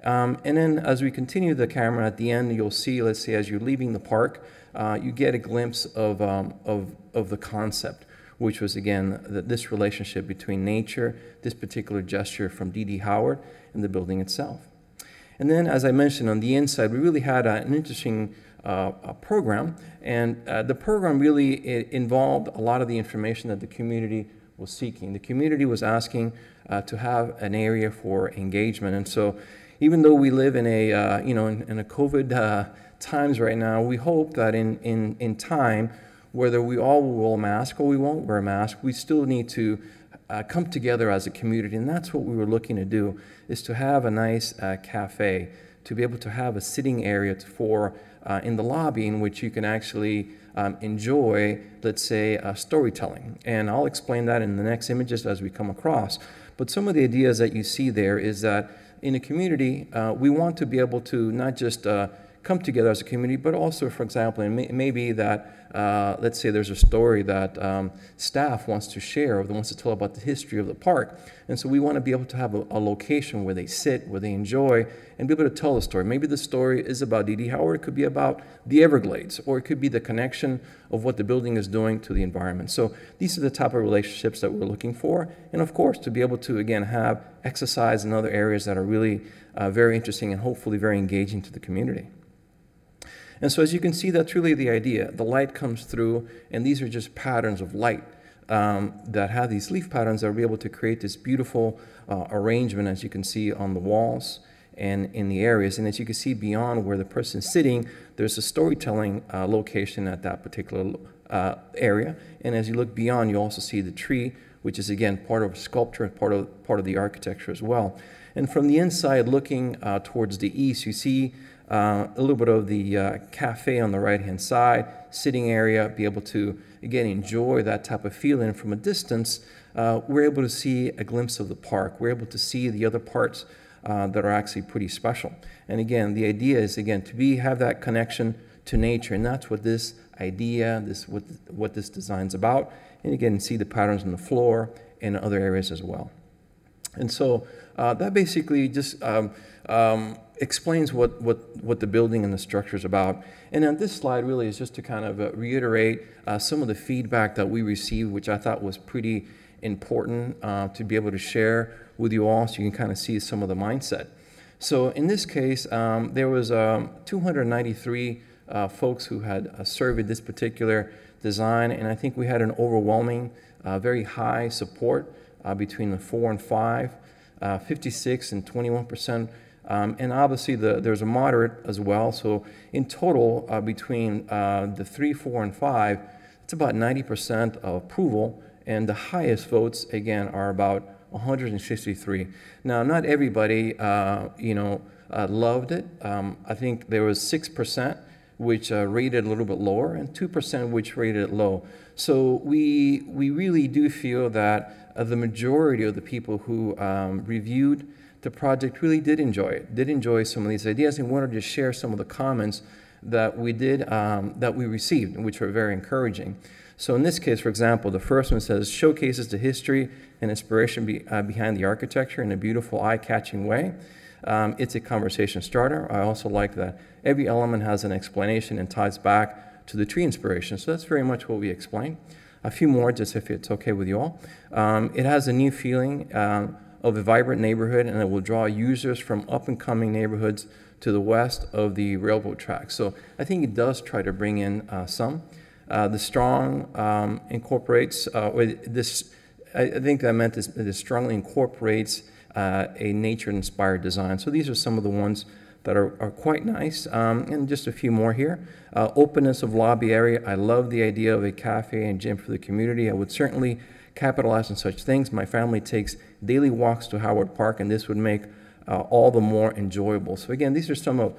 Um, and then as we continue the camera at the end, you'll see, let's say, as you're leaving the park, uh, you get a glimpse of, um, of, of the concept, which was again th- this relationship between nature, this particular gesture from D.D. Howard, and the building itself. And then, as I mentioned, on the inside, we really had an interesting uh, program, and uh, the program really involved a lot of the information that the community was seeking. The community was asking uh, to have an area for engagement, and so even though we live in a uh, you know in, in a COVID uh, times right now, we hope that in in in time, whether we all will wear a mask or we won't wear a mask, we still need to uh, come together as a community, and that's what we were looking to do: is to have a nice uh, cafe, to be able to have a sitting area for uh, in the lobby in which you can actually um, enjoy, let's say, uh, storytelling. And I'll explain that in the next images as we come across. But some of the ideas that you see there is that in a community, uh, we want to be able to not just uh, come together as a community, but also, for example, it may, it may be that, uh, let's say there's a story that um, staff wants to share or they wants to tell about the history of the park. And so we want to be able to have a, a location where they sit, where they enjoy, and be able to tell the story. Maybe the story is about D.D. Howard, it could be about the Everglades, or it could be the connection of what the building is doing to the environment. So these are the type of relationships that we're looking for. And of course, to be able to, again, have exercise in other areas that are really uh, very interesting and hopefully very engaging to the community. And so as you can see, that's really the idea. The light comes through, and these are just patterns of light um, that have these leaf patterns that be able to create this beautiful uh, arrangement, as you can see on the walls and in the areas. And as you can see beyond where the person's sitting, there's a storytelling uh, location at that particular uh, area. And as you look beyond, you also see the tree, which is again part of a sculpture and part of, part of the architecture as well. And from the inside, looking uh, towards the east, you see uh, a little bit of the uh, cafe on the right hand side, sitting area, be able to, again, enjoy that type of feeling from a distance. Uh, we're able to see a glimpse of the park. We're able to see the other parts uh, that are actually pretty special. And again, the idea is, again, to be have that connection to nature, and that's what this idea, this what, what this design's about. And again, see the patterns on the floor and other areas as well. And so uh, that basically just um, um, explains what, what, what the building and the structure is about. And then this slide really is just to kind of uh, reiterate uh, some of the feedback that we received, which I thought was pretty important uh, to be able to share with you all so you can kind of see some of the mindset. So in this case, um, there was um, 293 uh, folks who had surveyed this particular design, and I think we had an overwhelming, very high support between the four and five, uh, 56 and 21 percent. Um, and obviously, the, there's a moderate as well. So, in total, uh, between uh, the three, four, and five, it's about 90% of approval. And the highest votes, again, are about 163. Now, not everybody, uh, you know, uh, loved it. Um, I think there was 6% which uh, rated a little bit lower, and 2% which rated it low. So we, we really do feel that uh, the majority of the people who um, reviewed the project really did enjoy it, did enjoy some of these ideas, and wanted to share some of the comments that we did, um, that we received, which were very encouraging. So in this case, for example, the first one says, showcases the history and inspiration be, uh, behind the architecture in a beautiful, eye-catching way. Um, it's a conversation starter. I also like that every element has an explanation and ties back to the tree inspiration. So that's very much what we explain. A few more, just if it's okay with you all. Um, it has a new feeling um, of a vibrant neighborhood, and it will draw users from up-and-coming neighborhoods to the west of the railroad tracks. So I think it does try to bring in uh, some. Uh, the strong um, incorporates, uh, or this, I, I think that meant this, this strongly incorporates uh, a nature-inspired design. So these are some of the ones that are, are quite nice. Um, and just a few more here. Uh, openness of lobby area. I love the idea of a cafe and gym for the community. I would certainly capitalize on such things. My family takes daily walks to Howard Park, and this would make uh, all the more enjoyable. So again, these are some of,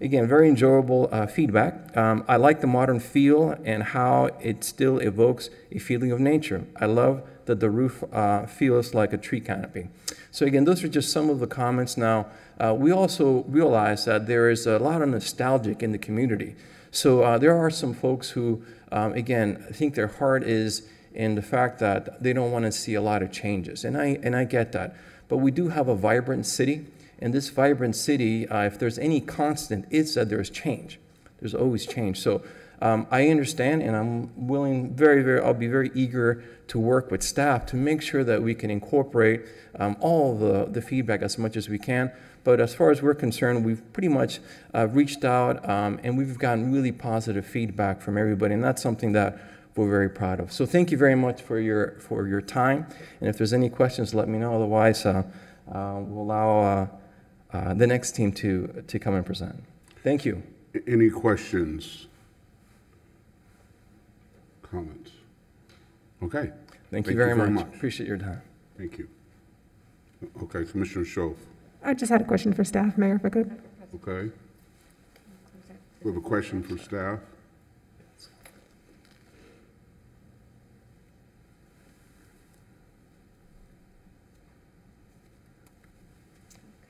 again, very enjoyable uh, feedback. Um, I like the modern feel and how it still evokes a feeling of nature. I love that the roof uh, feels like a tree canopy. So again, those are just some of the comments. Now, uh, we also realize that there is a lot of nostalgic in the community. So uh, there are some folks who, um, again, I think their heart is in the fact that they don't want to see a lot of changes, and I and I get that. But we do have a vibrant city, and this vibrant city, uh, if there's any constant, it's that there's change. There's always change. So um, I understand and I'm willing, very, very, I'll be very eager to work with staff to make sure that we can incorporate um, all the, the feedback as much as we can. But as far as we're concerned, we've pretty much uh, reached out um, and we've gotten really positive feedback from everybody. And that's something that we're very proud of. So thank you very much for your, for your time. And if there's any questions, let me know. Otherwise, uh, uh, we'll allow uh, uh, the next team to, to come and present. Thank you. Any questions? Comments? Okay. Thank you very very much. Appreciate your time. Thank you. Okay, Commissioner Shoaf, I just had a question for staff, Mayor, if I could. okay? We have a question for staff?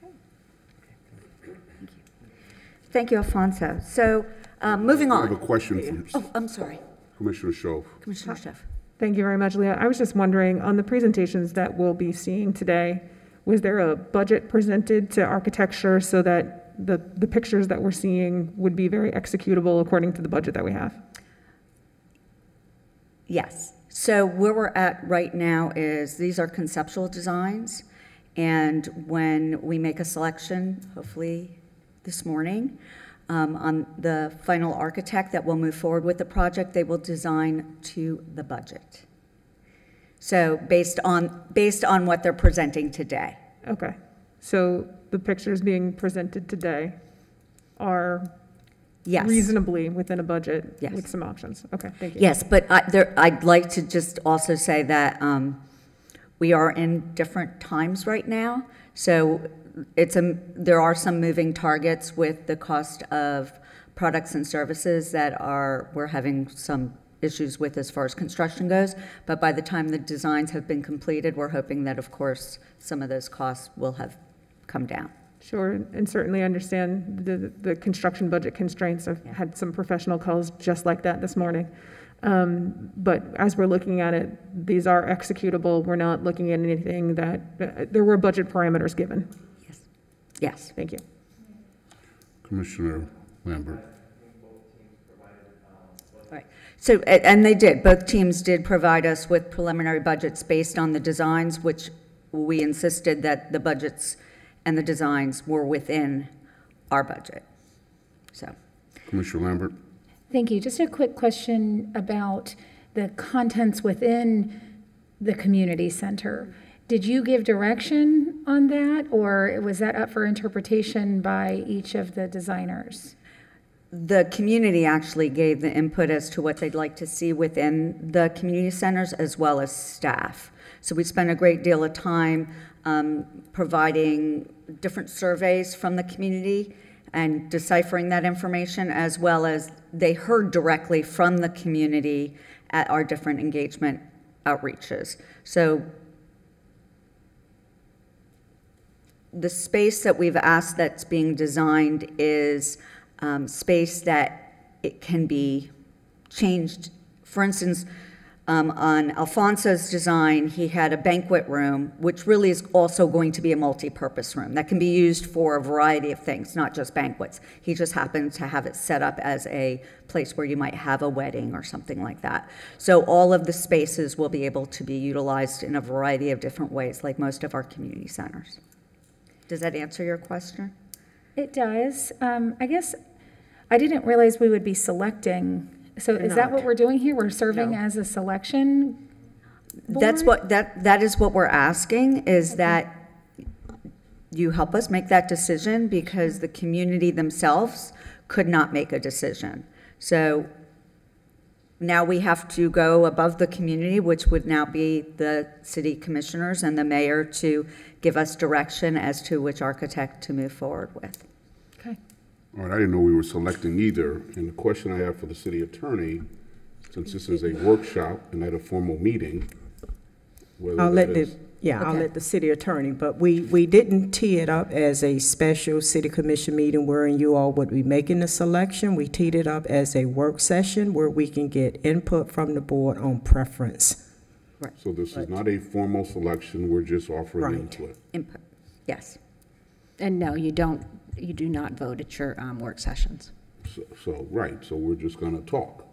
Thank you, Thank you, Alfonso. So, um, moving I have a on. question from Oh, I'm sorry, Commissioner Shoaf. Commissioner Chef. Thank you very much, Leah. I was just wondering, on the presentations that we'll be seeing today, was there a budget presented to architecture so that the, the pictures that we're seeing would be very executable according to the budget that we have? Yes. So where we're at right now is, these are conceptual designs, and when we make a selection, hopefully this morning, um, on the final architect that will move forward with the project, they will design to the budget. So based on, based on what they're presenting today. Okay, so the pictures being presented today are Yes. reasonably within a budget Yes. with some options? Okay, thank you. Yes, but I, there, I'd like to just also say that, um, we are in different times right now. So it's a, there are some moving targets with the cost of products and services that are, we're having some issues with as far as construction goes. But by the time the designs have been completed, we're hoping that, of course, some of those costs will have come down. Sure, and certainly understand the, the construction budget constraints. I've had some professional calls just like that this morning. Um, But as we're looking at it, these are executable. We're not looking at anything that, uh, there were budget parameters given. Yes. Yes. Thank you. Commissioner Lambert. Right. So, and they did, both teams did provide us with preliminary budgets based on the designs, which we insisted that the budgets and the designs were within our budget. So, Commissioner Lambert. Thank you. Just a quick question about the contents within the community center. Did you give direction on that, or was that up for interpretation by each of the designers? The community actually gave the input as to what they'd like to see within the community centers as well as staff. So we spent a great deal of time um, providing different surveys from the community and deciphering that information, as well as they heard directly from the community at our different engagement outreaches. So the space that we've asked that's being designed is um, space that it can be changed. For instance, um, on Alfonso's design, he had a banquet room, which really is also going to be a multi-purpose room that can be used for a variety of things, not just banquets. He just happened to have it set up as a place where you might have a wedding or something like that. So all of the spaces will be able to be utilized in a variety of different ways, like most of our community centers. Does that answer your question? It does. Um, I guess I didn't realize we would be selecting. So is that what we're doing here? We're serving as a selection? That's what, that, that is what we're asking, is that you help us make that decision because the community themselves could not make a decision. So now we have to go above the community, which would now be the city commissioners and the mayor to give us direction as to which architect to move forward with. Okay. All right, I didn't know we were selecting either. And the question I have for the city attorney, since this is a workshop and not a formal meeting, whether I'll that let the, is. yeah, I'll Okay. let the city attorney, but we, we didn't tee it up as a special city commission meeting wherein you all would be making the selection. We teed it up as a work session where we can get input from the board on preference. So this is not a formal selection, we're just offering Right. input. Input, yes. And no, you don't, you do not vote at your um, work sessions. So, so, right, so we're just gonna talk.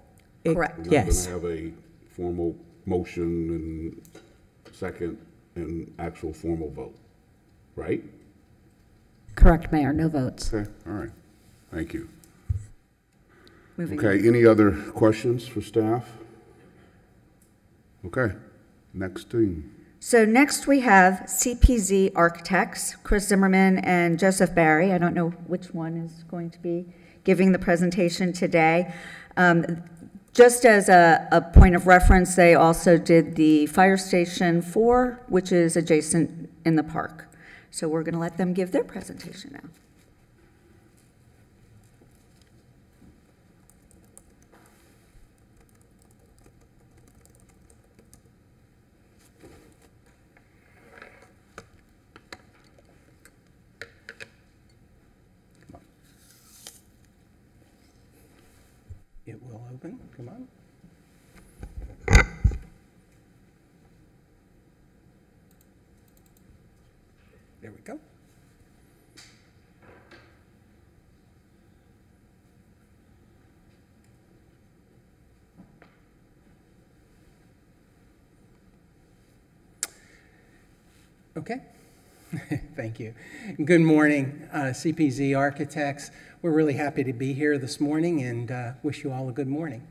It- Correct. Yes. We're Yes. not gonna have a formal motion and second and actual formal vote, right? Correct, Mayor, no votes. Okay, all right, thank you. Moving Okay, any other questions for staff? Okay, next team. So next we have CPZ Architects, Chris Zimmerman and Joseph Barry. I don't know which one is going to be giving the presentation today. Um, Just as a, a point of reference, they also did the Fire Station 4, which is adjacent in the park. So we're going to let them give their presentation now. It will open, come on. There we go. Okay, thank you. Good morning, uh, CPZ Architects. We're really happy to be here this morning and uh, wish you all a good morning.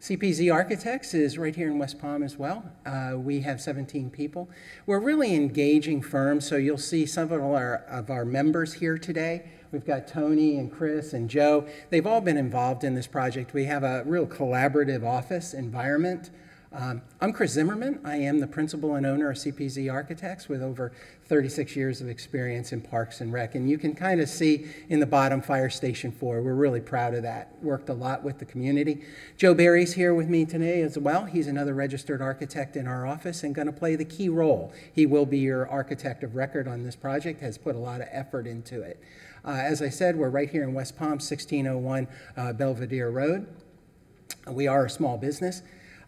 CPZ Architects is right here in West Palm as well. Uh, we have 17 people. We're really engaging firm, so you'll see some of our, of our members here today. We've got Tony and Chris and Joe. They've all been involved in this project. We have a real collaborative office environment. Um, I'm Chris Zimmerman. I am the principal and owner of CPZ Architects with over 36 years of experience in Parks and Rec. And you can kind of see in the bottom Fire Station 4, we're really proud of that. Worked a lot with the community. Joe Barry's here with me today as well. He's another registered architect in our office and going to play the key role. He will be your architect of record on this project, has put a lot of effort into it. Uh, as I said, we're right here in West Palm, 1601 uh, Belvedere Road. We are a small business.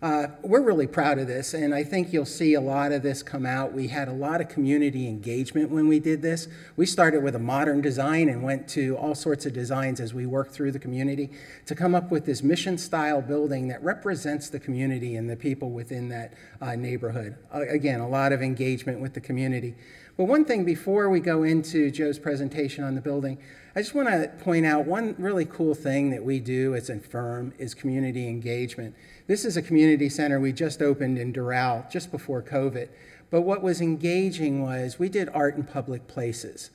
Uh, we're really proud of this, and I think you'll see a lot of this come out. We had a lot of community engagement when we did this. We started with a modern design and went to all sorts of designs as we worked through the community to come up with this mission style building that represents the community and the people within that uh, neighborhood. Uh, again, a lot of engagement with the community. But one thing before we go into Joe's presentation on the building, I just want to point out one really cool thing that we do as a firm is community engagement. This is a community center we just opened in Doral just before COVID. But what was engaging was we did art in public places.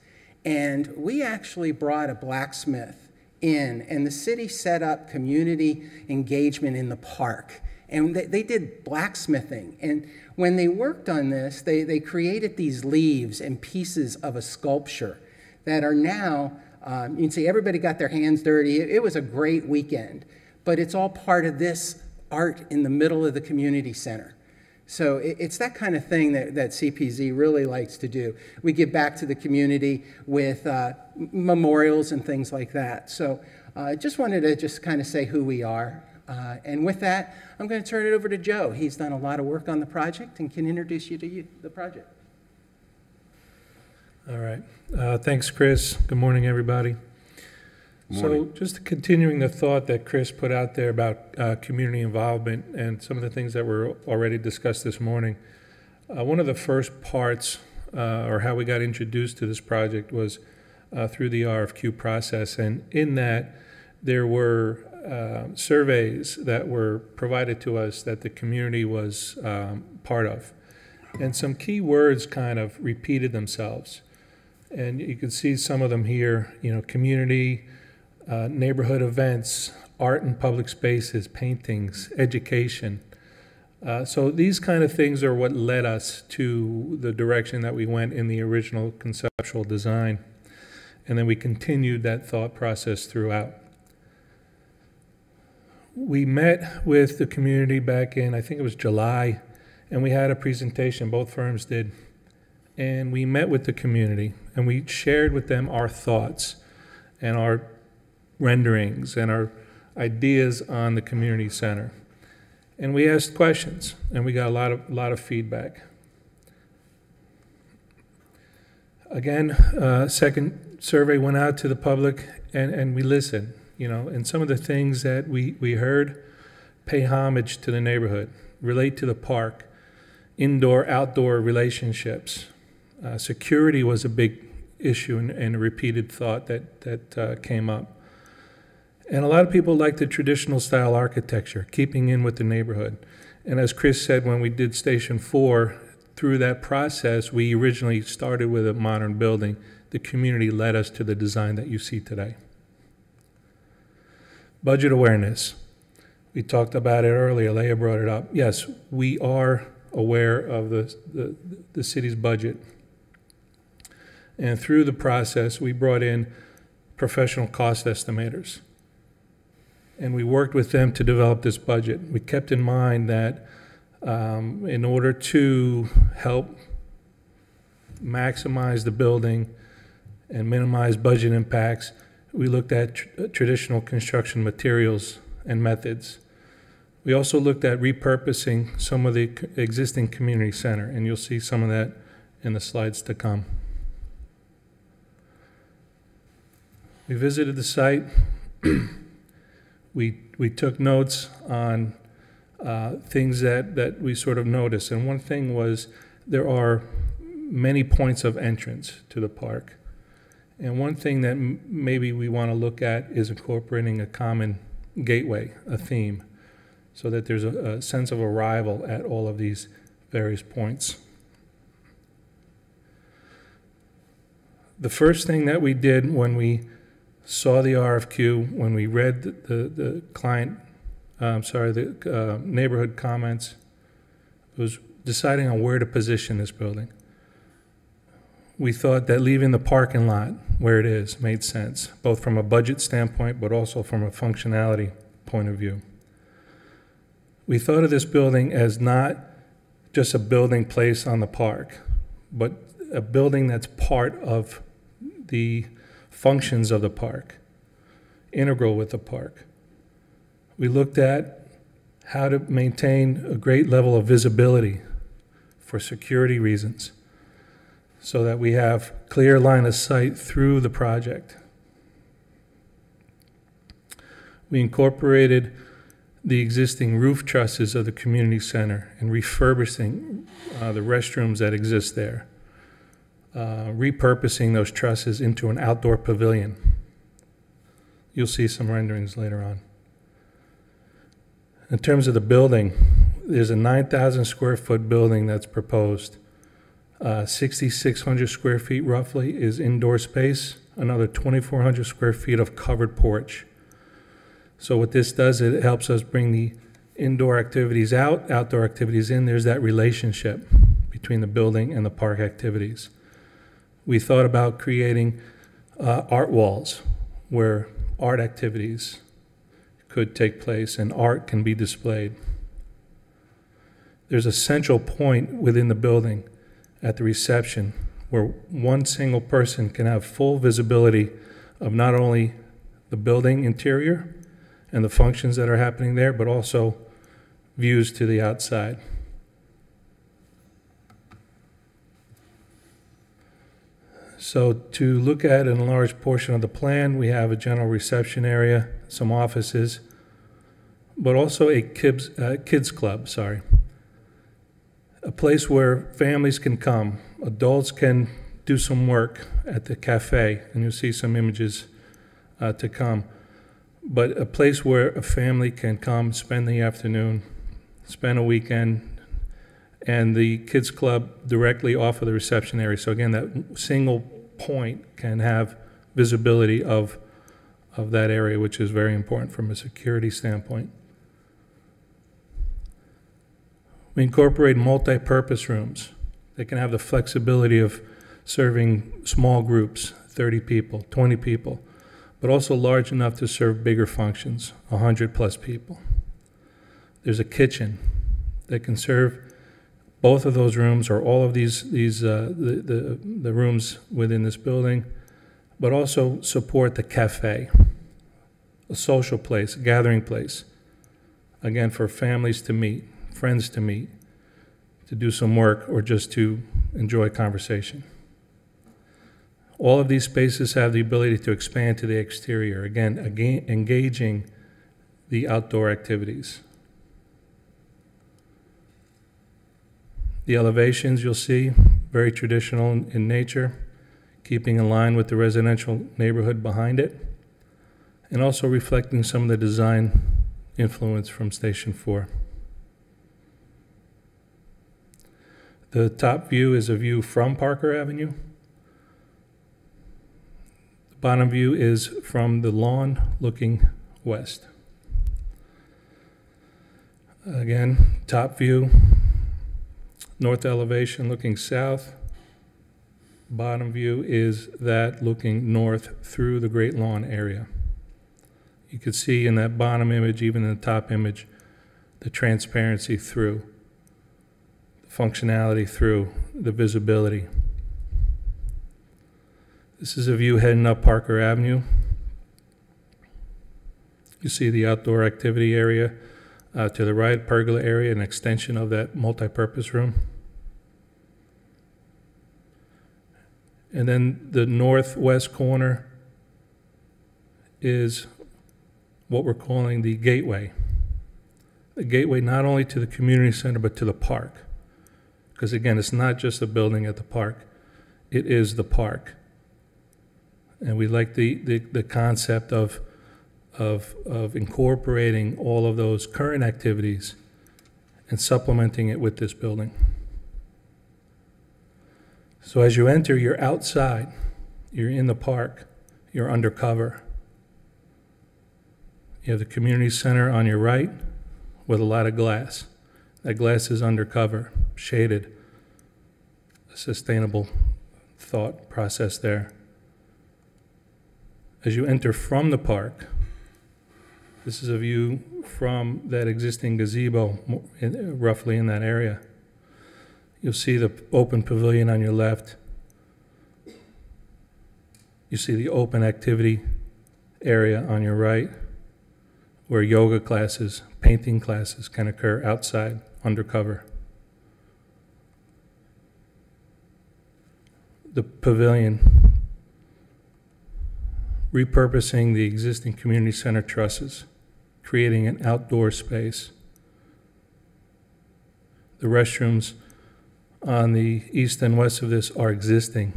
And we actually brought a blacksmith in, and the city set up community engagement in the park. And they, they did blacksmithing. And when they worked on this, they, they created these leaves and pieces of a sculpture that are now, um, you can see everybody got their hands dirty. It, it was a great weekend. But it's all part of this art in the middle of the community center. So it, it's that kind of thing that, that CPZ really likes to do. We give back to the community with uh, memorials and things like that. So I uh, just wanted to just kind of say who we are. Uh, and with that, I'm going to turn it over to Joe. He's done a lot of work on the project and can introduce you to you, the project. All right. Uh, Thanks, Chris. Good morning, everybody. So Morning. just continuing the thought that Chris put out there about uh, community involvement and some of the things that were already discussed this morning. uh, One of the first parts, uh, or how we got introduced to this project was uh, through the RFQ process. And in that, there were uh, surveys that were provided to us that the community was um, part of. And some key words kind of repeated themselves. And you can see some of them here, you know, community, uh, neighborhood events, art and public spaces, paintings, education. Uh, so these kind of things are what led us to the direction that we went in the original conceptual design. And then we continued that thought process throughout. We met with the community back in, I think it was July, and we had a presentation, both firms did. And we met with the community and we shared with them our thoughts and our renderings and our ideas on the community center. And we asked questions, and we got a lot of, lot of feedback. Again, uh, second survey went out to the public, and, and we listened. You know, and some of the things that we, we heard pay homage to the neighborhood, relate to the park, indoor outdoor relationships. Uh, security was a big issue and, and a repeated thought that, that uh, came up. And a lot of people like the traditional style architecture, keeping in with the neighborhood. And as Chris said, when we did Station 4, through that process, we originally started with a modern building. The community led us to the design that you see today. Budget awareness. We talked about it earlier. Leah brought it up. Yes, we are aware of the, the, the city's budget. And through the process, we brought in professional cost estimators. And we worked with them to develop this budget. We kept in mind that um, in order to help maximize the building and minimize budget impacts, we looked at tr- traditional construction materials and methods. We also looked at repurposing some of the existing community center, and you'll see some of that in the slides to come. We visited the site. we, we took notes on uh, things that, that we sort of noticed. And one thing was there are many points of entrance to the park. And one thing that maybe we want to look at is incorporating a common gateway, a theme, so that there's a, a sense of arrival at all of these various points. The first thing that we did when we saw the RFQ, when we read the, the, the client, um, sorry, the uh, neighborhood comments, was deciding on where to position this building. We thought that leaving the parking lot where it is made sense, both from a budget standpoint, but also from a functionality point of view. We thought of this building as not just a building placed on the park, but a building that's part of the functions of the park, integral with the park. We looked at how to maintain a great level of visibility for security reasons so that we have clear line of sight through the project. We incorporated the existing roof trusses of the community center and refurbishing uh, the restrooms that exist there, uh, repurposing those trusses into an outdoor pavilion. You'll see some renderings later on. In terms of the building, there's a 9,000 square foot building that's proposed. Uh, 6,600 square feet roughly is indoor space, another 2,400 square feet of covered porch. So what this does, it helps us bring the indoor activities out, outdoor activities in. There's that relationship between the building and the park activities. We thought about creating uh, art walls where art activities could take place and art can be displayed. There's a central point within the building at the reception where one single person can have full visibility of not only the building interior and the functions that are happening there, but also views to the outside. So to look at an enlarged portion of the plan, we have a general reception area, some offices, but also a kids, uh, kids club, sorry. A place where families can come, adults can do some work at the cafe, and you'll see some images uh, to come. But a place where a family can come, spend the afternoon, spend a weekend, and the kids club directly off of the reception area. So again, that single point can have visibility of, of that area, which is very important from a security standpoint. We incorporate multi-purpose rooms. They can have the flexibility of serving small groups, 30 people, 20 people, but also large enough to serve bigger functions, 100 plus people. There's a kitchen that can serve both of those rooms or all of these, these uh, the, the, the rooms within this building, but also support the cafe, a social place, a gathering place, again, for families to meet, friends to meet, to do some work, or just to enjoy conversation. All of these spaces have the ability to expand to the exterior, again, again engaging the outdoor activities. The elevations you'll see, very traditional in in nature, keeping in line with the residential neighborhood behind it, and also reflecting some of the design influence from Station 4. The top view is a view from Parker Avenue. The bottom view is from the lawn looking west. Again, top view, north elevation looking south. Bottom view is that looking north through the Great Lawn area. You can see in that bottom image, even in the top image, the transparency through, functionality through, the visibility. This is a view heading up Parker Avenue. You see the outdoor activity area uh, to the right, pergola area, an extension of that multipurpose room. And then the northwest corner is what we're calling the gateway. The gateway not only to the community center, but to the park. Because again, it's not just a building at the park, it is the park. And we like the, the, the concept of, of, of incorporating all of those current activities and supplementing it with this building. So as you enter, you're outside, you're in the park, you're undercover. You have the community center on your right with a lot of glass. That glass is undercover, shaded. A sustainable thought process there. As you enter from the park, this is a view from that existing gazebo, roughly in that area. You'll see the open pavilion on your left. You see the open activity area on your right, where yoga classes, painting classes can occur outside, undercover. The pavilion, repurposing the existing community center trusses, creating an outdoor space. The restrooms on the east and west of this are existing.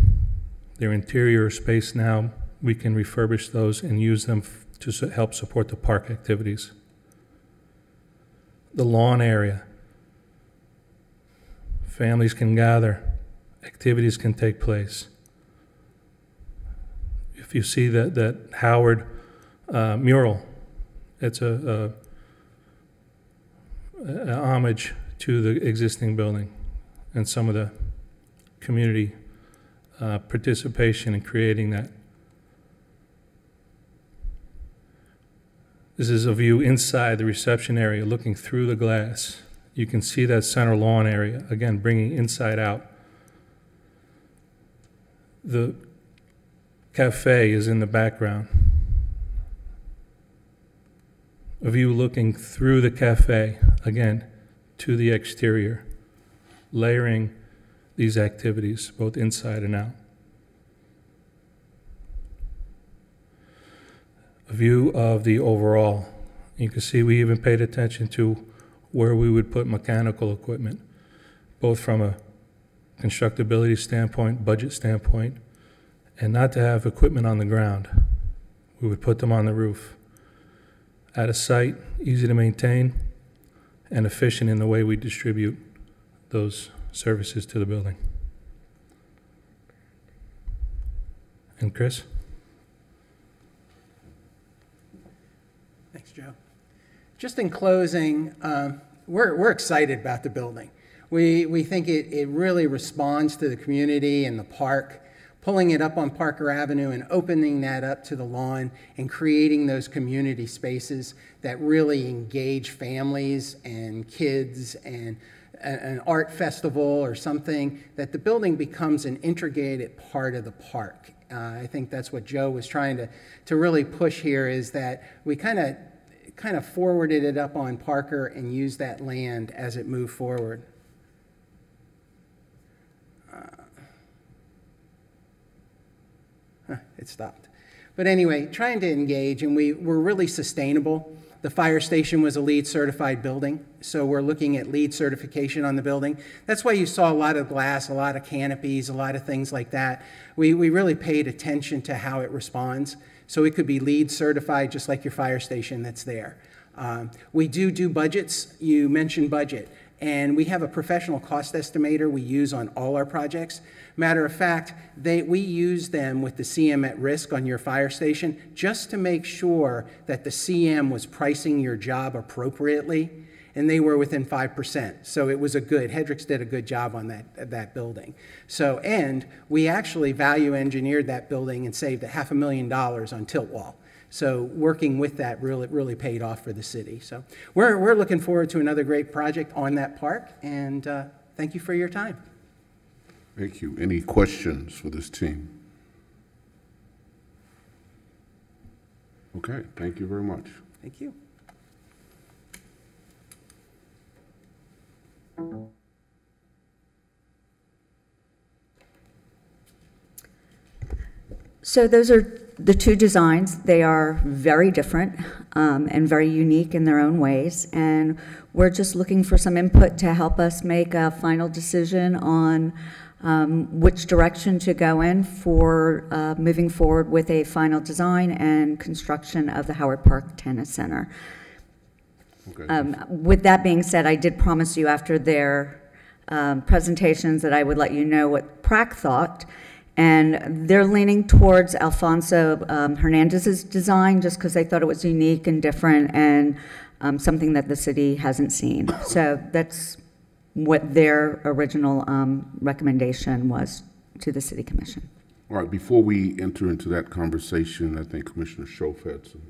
They're interior space now. We can refurbish those and use them to help support the park activities. The lawn area. Families can gather, activities can take place. If you see that, that Howard uh, mural, it's a, a, a homage to the existing building and some of the community uh, participation in creating that. This is a view inside the reception area, looking through the glass. You can see that center lawn area, again, bringing inside out. The cafe is in the background. A view looking through the cafe, again, to the exterior layering these activities both inside and out. A view of the overall. You can see we even paid attention to where we would put mechanical equipment, both from a constructability standpoint, budget standpoint, and not to have equipment on the ground. We would put them on the roof. At a site, easy to maintain, and efficient in the way we distribute those services to the building. And Chris? Thanks, Joe. Just in closing, um, we're, we're excited about the building. We, we think it, it really responds to the community and the park, pulling it up on Parker Avenue and opening that up to the lawn and creating those community spaces that really engage families and kids and an art festival or something, that the building becomes an integrated part of the park. Uh, I think that's what Joe was trying to, to really push here is that we kind of kind of forwarded it up on Parker and used that land as it moved forward. Uh, it stopped. But anyway, trying to engage, and we were really sustainable. The fire station was a LEED certified building, so we're looking at LEED certification on the building. That's why you saw a lot of glass, a lot of canopies, a lot of things like that. We, we really paid attention to how it responds. So it could be LEED certified, just like your fire station that's there. Um, we do do budgets. You mentioned budget. And we have a professional cost estimator we use on all our projects. Matter of fact, they, we use them with the CM at risk on your fire station just to make sure that the CM was pricing your job appropriately, and they were within 5%. So it was a good, Hedricks did a good job on that, that building. So, and we actually value engineered that building and saved a half a million dollars on tilt wall. So working with that really, really paid off for the city. So we're, we're looking forward to another great project on that park, and uh, thank you for your time. Thank you. Any questions for this team? Okay, thank you very much. Thank you. So those are the two designs. They are very different um, and very unique in their own ways. And we're just looking for some input to help us make a final decision on um, which direction to go in for uh, moving forward with a final design and construction of the Howard Park Tennis Center. Okay. Um, With that being said, I did promise you after their um, presentations that I would let you know what PrAC thought. And they're leaning towards Alfonso um, Hernandez's design just because they thought it was unique and different and um, something that the city hasn't seen. So that's what their original um, recommendation was to the city commission. All right, before we enter into that conversation, I think Commissioner Shoaf had some.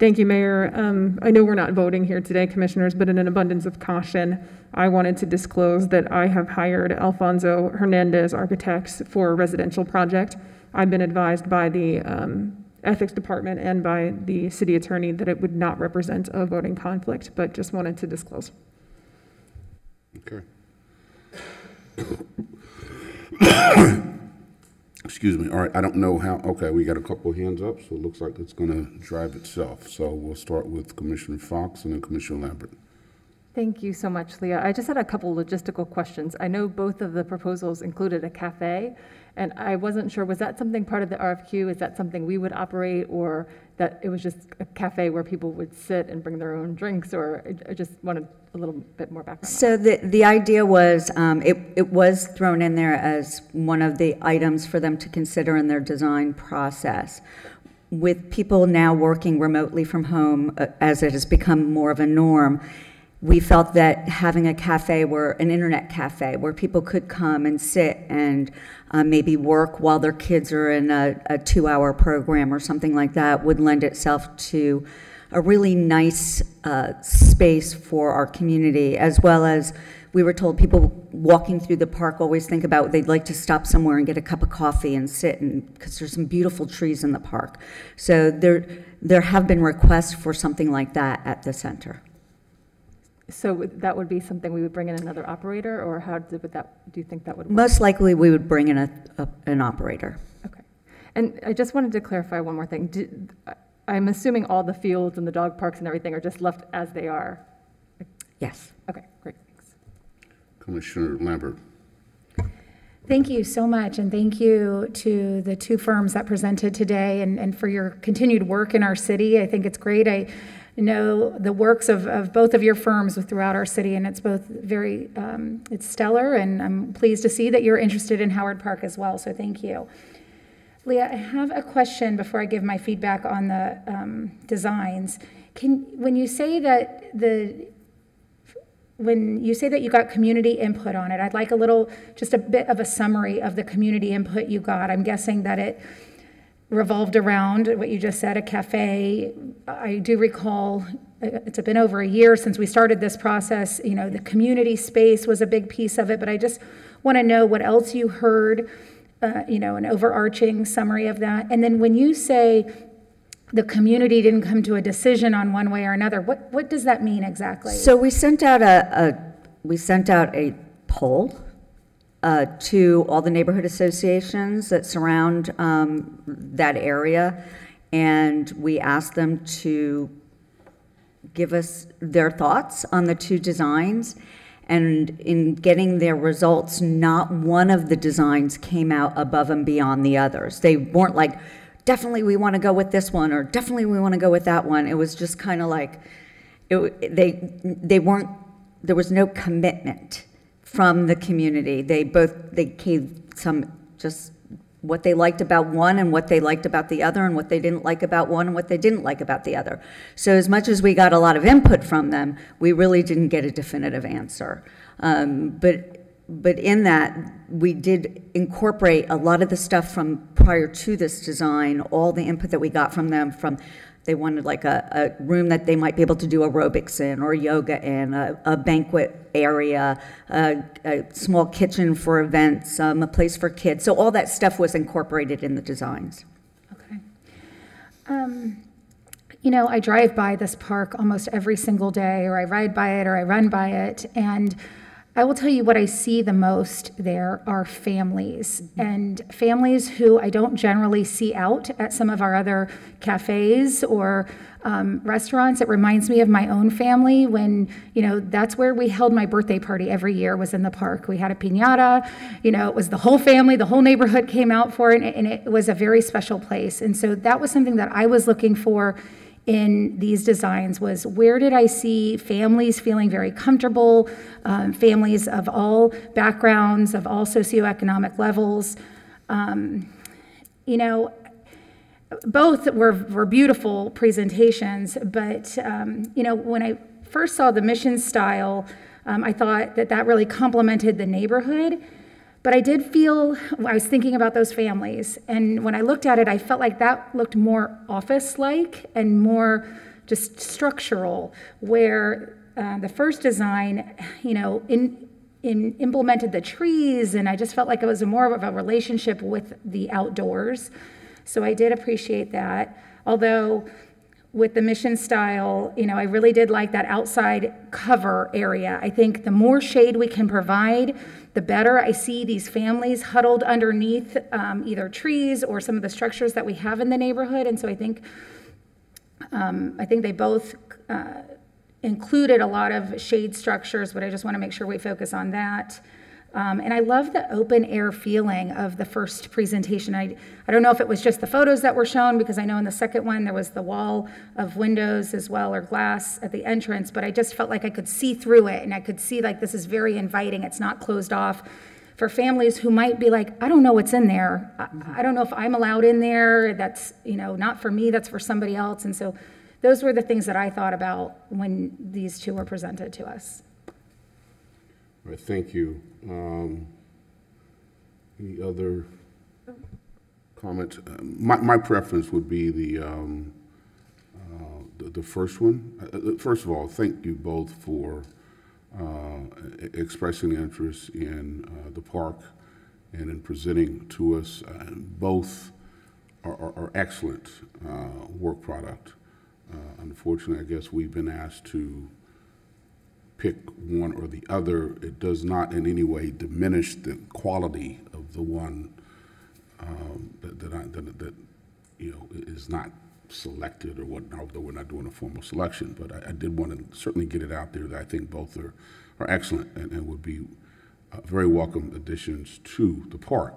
Thank you, Mayor. Um, I know we're not voting here today, Commissioners, but in an abundance of caution, I wanted to disclose that I have hired Alfonso Hernandez Architects for a residential project. I've been advised by the um, Ethics Department and by the city attorney that it would not represent a voting conflict, but just wanted to disclose. Okay. Excuse me. All right, I don't know how, okay, we got a couple of hands up, so it looks like it's going to drive itself. So we'll start with Commissioner Fox and then Commissioner Lambert. Thank you so much, Leah. I just had a couple logistical questions. I know both of the proposals included a cafe, and I wasn't sure, was that something part of the RFQ? Is that something we would operate, or that it was just a cafe where people would sit and bring their own drinks, or I- just wanted a little bit more background. So the, the idea was, um, it, it was thrown in there as one of the items for them to consider in their design process. With people now working remotely from home, uh, as it has become more of a norm, we felt that having a cafe where, an internet cafe, where people could come and sit and uh, maybe work while their kids are in a, a two-hour program or something like that would lend itself to a really nice uh, space for our community, as well as we were told people walking through the park always think about they'd like to stop somewhere and get a cup of coffee and sit and because there's some beautiful trees in the park. So there there have been requests for something like that at the center. So would- that would be something we would bring in another operator, or how did- would that, do you think that would work? Most likely, we would bring in a, a an operator. Okay. And I just wanted to clarify one more thing. Did- I'm assuming all the fields and the dog parks and everything are just left as they are? Yes. Okay, great, thanks. Commissioner Lambert. Thank you so much, and thank you to the two firms that presented today and, and for your continued work in our city. I think it's great. I know the works of, of both of your firms throughout our city, and it's both very, um, it's stellar, and I'm pleased to see that you're interested in Howard Park as well, so thank you. Leah, I have a question before I give my feedback on the um, designs. Can, when you say that the when you say that you got community input on it, I'd like a little, just a bit of a summary of the community input you got. I'm guessing that it revolved around what you just said, a cafe. I do recall, uh, it's been over a year since we started this process, you know, the community space was a big piece of it, but I just want to know what else you heard, uh, you know, an overarching summary of that. And then when you say the community didn't come to a decision on one way or another, what, what does that mean exactly? So we sent out a, a we sent out a poll uh, to all the neighborhood associations that surround um, that area, and we asked them to give us their thoughts on the two designs. And in getting their results, not one of the designs came out above and beyond the others. They weren't like, definitely we want to go with this one, or definitely we want to go with that one. It was just kind of like, it, they, they weren't, there was no commitment from the community. They both, they gave some, just what they liked about one and what they liked about the other and what they didn't like about one and what they didn't like about the other. So as much as we got a lot of input from them, we really didn't get a definitive answer. Um, but, but in that, we did incorporate a lot of the stuff from prior to this design, all the input that we got from them from they wanted like a, a room that they might be able to do aerobics in or yoga in, a, a banquet area, a, a small kitchen for events, um, a place for kids. So all that stuff was incorporated in the designs. Okay. Um, you know, I drive by this park almost every single day, or I ride by it, or I run by it, and I will tell you what I see the most there are families, and families who I don't generally see out at some of our other cafes or um, restaurants. It reminds me of my own family when, you know, that's where we held my birthday party every year was in the park. We had a piñata, you know, it was the whole family, the whole neighborhood came out for it, and it was a very special place. And so that was something that I was looking for in these designs was where did I see families feeling very comfortable, um, families of all backgrounds, of all socioeconomic levels. Um, you know, both were, were beautiful presentations, but, um, you know, when I first saw the mission style, um, I thought that that really complemented the neighborhood. But I did feel, I was thinking about those families, and when I looked at it, I felt like that looked more office like and more just structural, where uh, the first design, you know, in, in implemented the trees, and I just felt like it was more of a relationship with the outdoors. So I did appreciate that. Although with the mission style, you know, I really did like that outside cover area. I think the more shade we can provide, the better. I see these families huddled underneath um, either trees or some of the structures that we have in the neighborhood, and so I think um, I think they both uh, included a lot of shade structures, but I just want to make sure we focus on that. Um, and I love the open air feeling of the first presentation. I, I don't know if it was just the photos that were shown, because I know in the second one there was the wall of windows as well, or glass at the entrance, but I just felt like I could see through it and I could see like this is very inviting. It's not closed off for families who might be like, I don't know what's in there. I, I don't know if I'm allowed in there. That's, you know, not for me, that's for somebody else. And so those were the things that I thought about when these two were presented to us. All right, thank you. Um, Any other comments? Uh, My, my preference would be the, um, uh, the, the first one. Uh, uh, First of all, thank you both for uh, expressing interest in uh, the park and in presenting to us. Uh, Both are, are are excellent uh, work product. Uh, Unfortunately, I guess we've been asked to pick one or the other, it does not in any way diminish the quality of the one um, that, that I, that, that, you know, is not selected or what, although we're not doing a formal selection, but I, I did want to certainly get it out there that I think both are, are excellent and, and would be uh, very welcome additions to the park.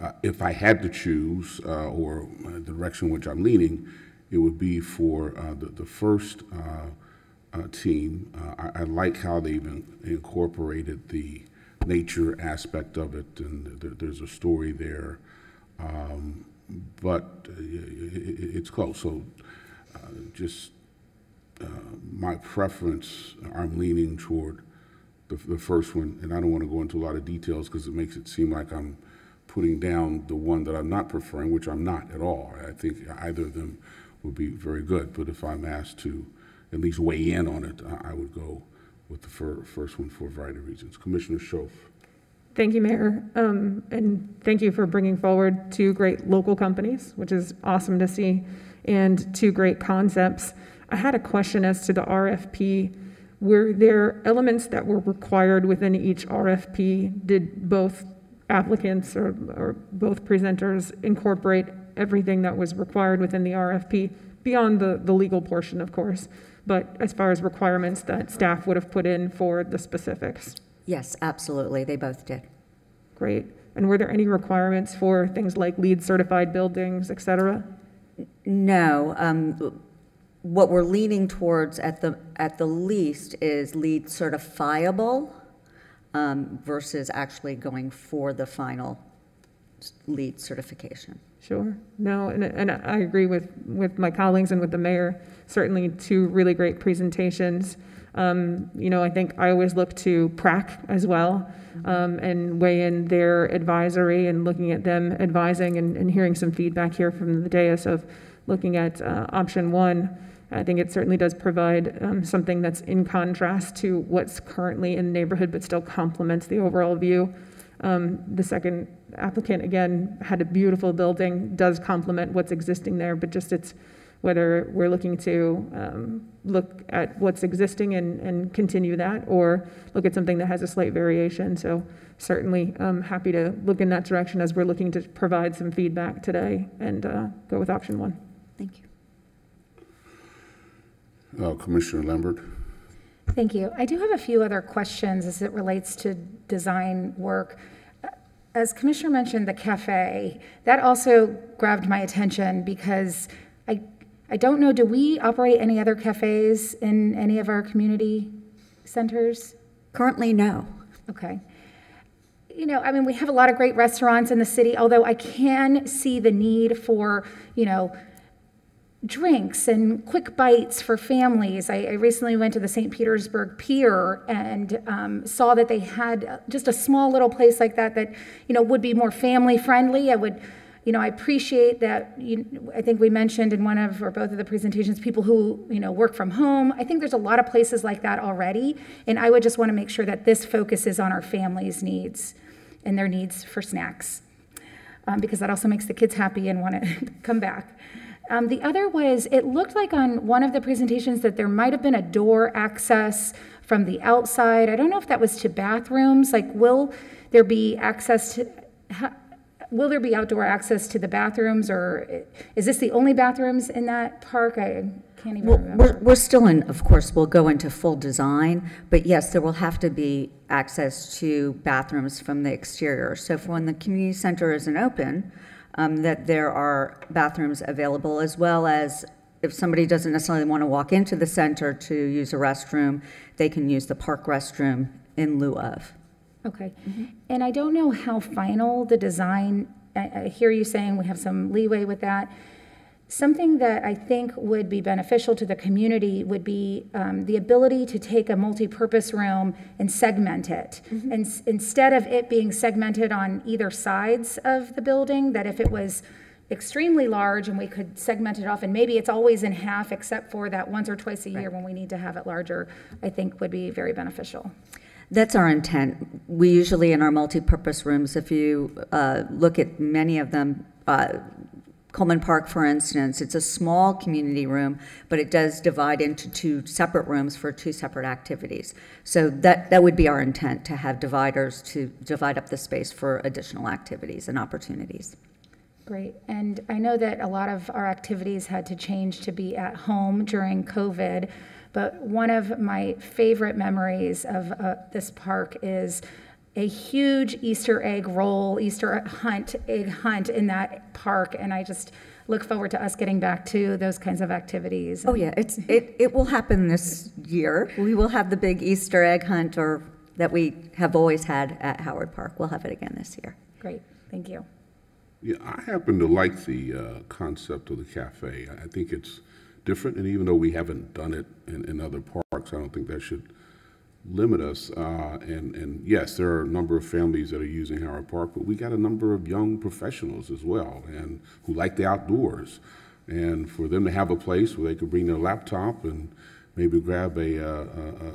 Uh, If I had to choose, uh, or uh, the direction which I'm leaning, it would be for uh, the, the first uh, team. Uh, I, I like how they've in- incorporated the nature aspect of it, and there, there's a story there. Um, but uh, i- i- it's close. So uh, just uh, my preference, I'm leaning toward the, the first one, and I don't want to go into a lot of details because it makes it seem like I'm putting down the one that I'm not preferring, which I'm not at all. I think either of them would be very good, but if I'm asked to at least weigh in on it, I, I would go with the fir- first one for a variety of reasons. Commissioner Shoaf. Thank you, Mayor. Um, and thank you for bringing forward two great local companies, which is awesome to see, and two great concepts. I had a question as to the RFP. Were there elements that were required within each RFP? Did both applicants or, or both presenters incorporate everything that was required within the RFP, beyond the, the legal portion, of course, but as far as requirements that staff would have put in for the specifics. Yes, absolutely, they both did. Great. And were there any requirements for things like LEED certified buildings, et cetera? No, um, what we're leaning towards at the, at the least is LEED certifiable um, versus actually going for the final LEED certification. Sure. No, and, and I agree with, with my colleagues and with the mayor. Certainly two really great presentations. Um, you know, I think I always look to PrAC as well um, and weigh in their advisory and looking at them advising and, and hearing some feedback here from the dais of looking at uh, option one. I think it certainly does provide um, something that's in contrast to what's currently in the neighborhood, but still complements the overall view. Um, the second applicant, again, had a beautiful building, does complement what's existing there, but just it's whether we're looking to um, look at what's existing and, and continue that, or look at something that has a slight variation. So certainly um, happy to look in that direction as we're looking to provide some feedback today and uh, go with option one. Thank you. Uh, Commissioner Lambert? Thank you. I do have a few other questions as it relates to design work. As Commissioner mentioned, the cafe, that also grabbed my attention because I, I don't know, do we operate any other cafes in any of our community centers? Currently, no. Okay. You know, I mean, we have a lot of great restaurants in the city, although I can see the need for, you know, drinks and quick bites for families. I, I recently went to the St. Petersburg Pier and um, saw that they had just a small little place like that that, you know, would be more family friendly. I would, you know, I appreciate that. You, I think we mentioned in one of or both of the presentations people who, you know, work from home. I think there's a lot of places like that already, and I would just want to make sure that this focuses on our families' needs and their needs for snacks, um, because that also makes the kids happy and want to come back. Um, the other was it looked like on one of the presentations that there might have been a door access from the outside. I don't know if that was to bathrooms. Like, will there be access to? Will there be outdoor access to the bathrooms, or is this the only bathrooms in that park? I can't even well, remember. We're, we're still in, of course, we'll go into full design, but yes, there will have to be access to bathrooms from the exterior. So for when the community center isn't open, um, that there are bathrooms available, as well as if somebody doesn't necessarily want to walk into the center to use a restroom, they can use the park restroom in lieu of. Okay. And I don't know how final the design, I, I hear you saying we have some leeway with that. Something that I think would be beneficial to the community would be um, the ability to take a multi-purpose room and segment it. And s- instead of it being segmented on either sides of the building, that if it was extremely large and we could segment it off, and maybe it's always in half except for that once or twice a year when we need to have it larger, I think would be very beneficial. That's our intent. We usually, in our multi-purpose rooms, if you uh, look at many of them, uh, Coleman Park, for instance, it's a small community room, but it does divide into two separate rooms for two separate activities. So that, that would be our intent, to have dividers to divide up the space for additional activities and opportunities. Great. And I know that a lot of our activities had to change to be at home during COVID, but one of my favorite memories of uh, this park is a huge Easter egg roll, Easter hunt, egg hunt in that park, and I just look forward to us getting back to those kinds of activities. Oh, yeah, it's, it, it will happen this year. We will have the big Easter egg hunt or that we have always had at Howard Park. We'll have it again this year. Great. Thank you. Yeah, I happen to like the uh, concept of the cafe. I think it's different, and even though we haven't done it in, in other parks, I don't think that should limit us. Uh, and, and yes, there are a number of families that are using Howard Park, but we got a number of young professionals as well, and who like the outdoors. And for them to have a place where they could bring their laptop and maybe grab a, uh,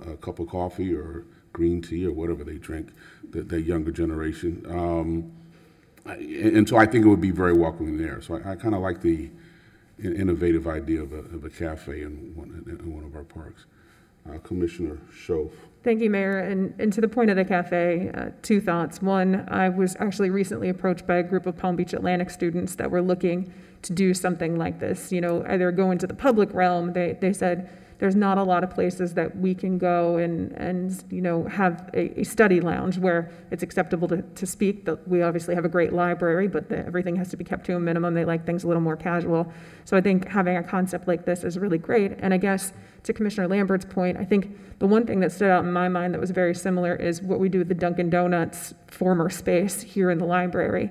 a, a cup of coffee or green tea or whatever they drink, the, the younger generation. Um, and so I think it would be very welcoming there. So I, I kind of like the innovative idea of a, of a cafe in one, in one of our parks. Uh, Commissioner Shoaf. Thank you, Mayor. And, and to the point of the cafe, uh, two thoughts. One, I was actually recently approached by a group of Palm Beach Atlantic students that were looking to do something like this. You know, either go into the public realm. They, they said, there's not a lot of places that we can go and, and you know, have a, a study lounge where it's acceptable to, to speak. The- We obviously have a great library, but the, everything has to be kept to a minimum. They like things a little more casual. So I think having a concept like this is really great. And I guess to Commissioner Lambert's point, I think the one thing that stood out in my mind that was very similar is what we do with the Dunkin' Donuts former space here in the library.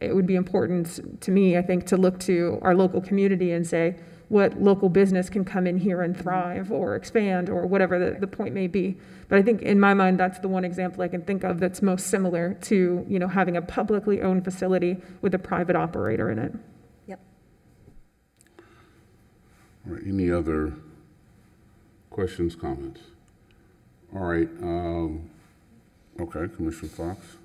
It would be important to me, I think, to look to our local community and say, what local business can come in here and thrive or expand or whatever the, the point may be. But I think in my mind, that's the one example I can think of that's most similar to, you know, having a publicly owned facility with a private operator in it. Yep. All right, any other questions, comments? All right, um, okay, Commissioner Fox?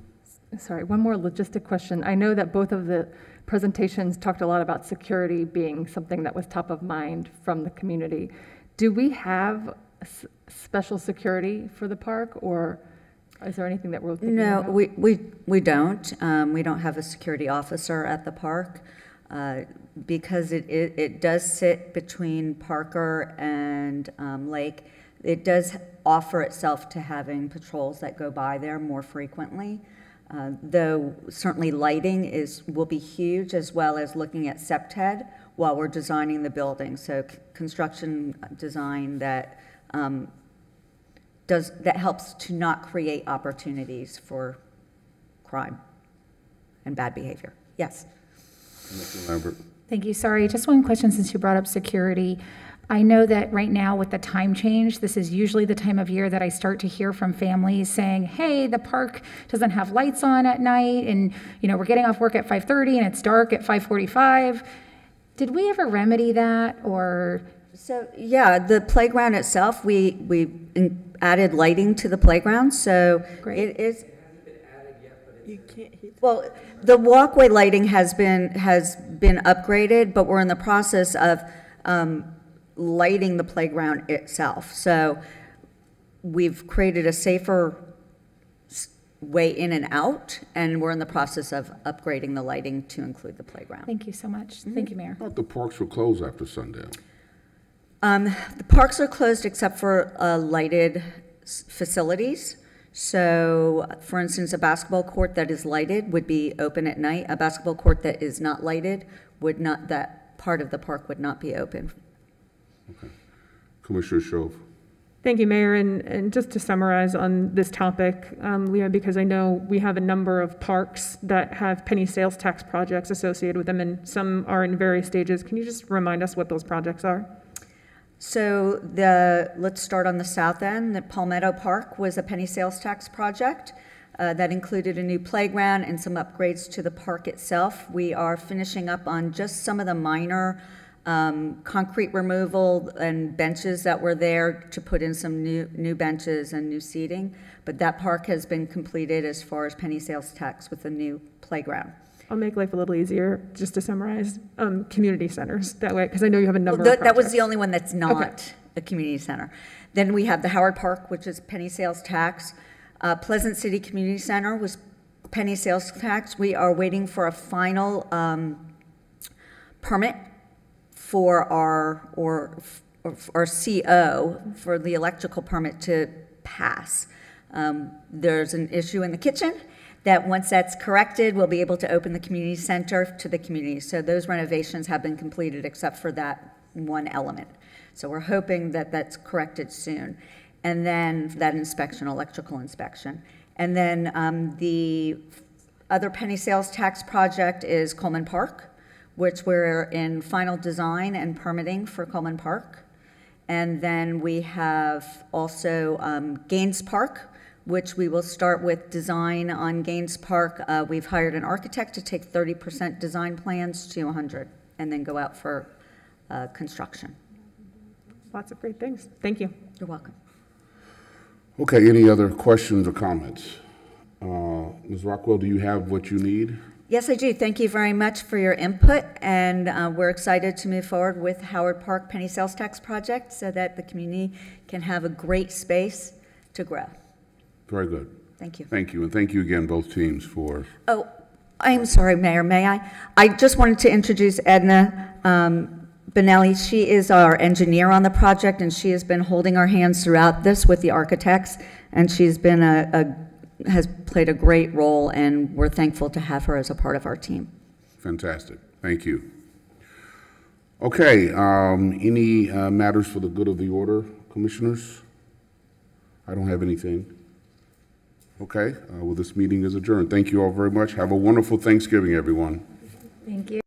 Sorry, one more logistic question. I know that both of the presentations talked a lot about security being something that was top of mind from the community. Do we have s- special security for the park, or is there anything that we're thinking No, about? we, we, we don't. Um, we don't have a security officer at the park. uh, Because it, it, it does sit between Parker and, um, Lake. It does offer itself to having patrols that go by there more frequently. Uh, Though certainly lighting is, will be huge, as well as looking at CPTED while we're designing the building. So c- construction design that, um, does, that helps to not create opportunities for crime and bad behavior. Yes. Commissioner Lambert? Thank you. Sorry, just one question since you brought up security. I know that right now with the time change, this is usually the time of year that I start to hear from families saying, "Hey, the park doesn't have lights on at night and, you know, we're getting off work at 5:30 and it's dark at 5:45." Did we ever remedy that or So, yeah, the playground itself, we, we added lighting to the playground, so Great. it is. You can't Well, the walkway lighting has been, has been upgraded, but we're in the process of um, lighting the playground itself. So we've created a safer way in and out, and we're in the process of upgrading the lighting to include the playground. Thank you so much. Thank you, Mayor. I thought the parks were closed after sundown. Um, The parks are closed except for uh, lighted s- facilities. So, for instance, a basketball court that is lighted would be open at night. A basketball court that is not lighted would not, that part of the park would not be open. Commissioner Shoaf? Thank you, Mayor. And, and just to summarize on this topic, um, Leah, because I know we have a number of parks that have penny sales tax projects associated with them, and some are in various stages. Can you just remind us what those projects are? So the, let's start on the south end. The Palmetto Park was a penny sales tax project uh, that included a new playground and some upgrades to the park itself. We are finishing up on just some of the minor um, concrete removal and benches that were there to put in some new, new benches and new seating. But that park has been completed as far as penny sales tax with the new playground. I'll make life a little easier, just to summarize, um, community centers, that way, because I know you have a number Well, of That that was the only one that's not a community center. Then we have the Howard Park, which is penny sales tax. Uh, Pleasant City Community Center was penny sales tax. We are waiting for a final um, permit for our, or, our CO for the electrical permit to pass. Um, There's an issue in the kitchen that once that's corrected, we'll be able to open the community center to the community. So those renovations have been completed except for that one element. So we're hoping that that's corrected soon. And then that inspection, electrical inspection. And then um, the other penny sales tax project is Coleman Park, which we're in final design and permitting for Coleman Park. And then we have also um, Gaines Park, which we will start with design on Gaines Park. Uh, We've hired an architect to take 30% design plans to 100, and then go out for uh, construction. Lots of great things. Thank you. You're welcome. Okay, any other questions or comments? Uh, Ms. Rockwell, do you have what you need? Yes, I do. Thank you very much for your input, and uh, we're excited to move forward with Howard Park Penny Sales Tax Project so that the community can have a great space to grow. Very good. Thank you. Thank you, and thank you again, both teams, for, Oh, I'm sorry, Mayor, may I? I just wanted to introduce Edna um, Benelli. She is our engineer on the project, and she has been holding our hands throughout this with the architects, and she's been a, a, has played a great role, and we're thankful to have her as a part of our team. fantastic. Thank you. Okay, um, any uh, matters for the good of the order, commissioners? I don't have anything. Okay, uh, well, this meeting is adjourned. Thank you all very much. Have a wonderful Thanksgiving, everyone. Thank you.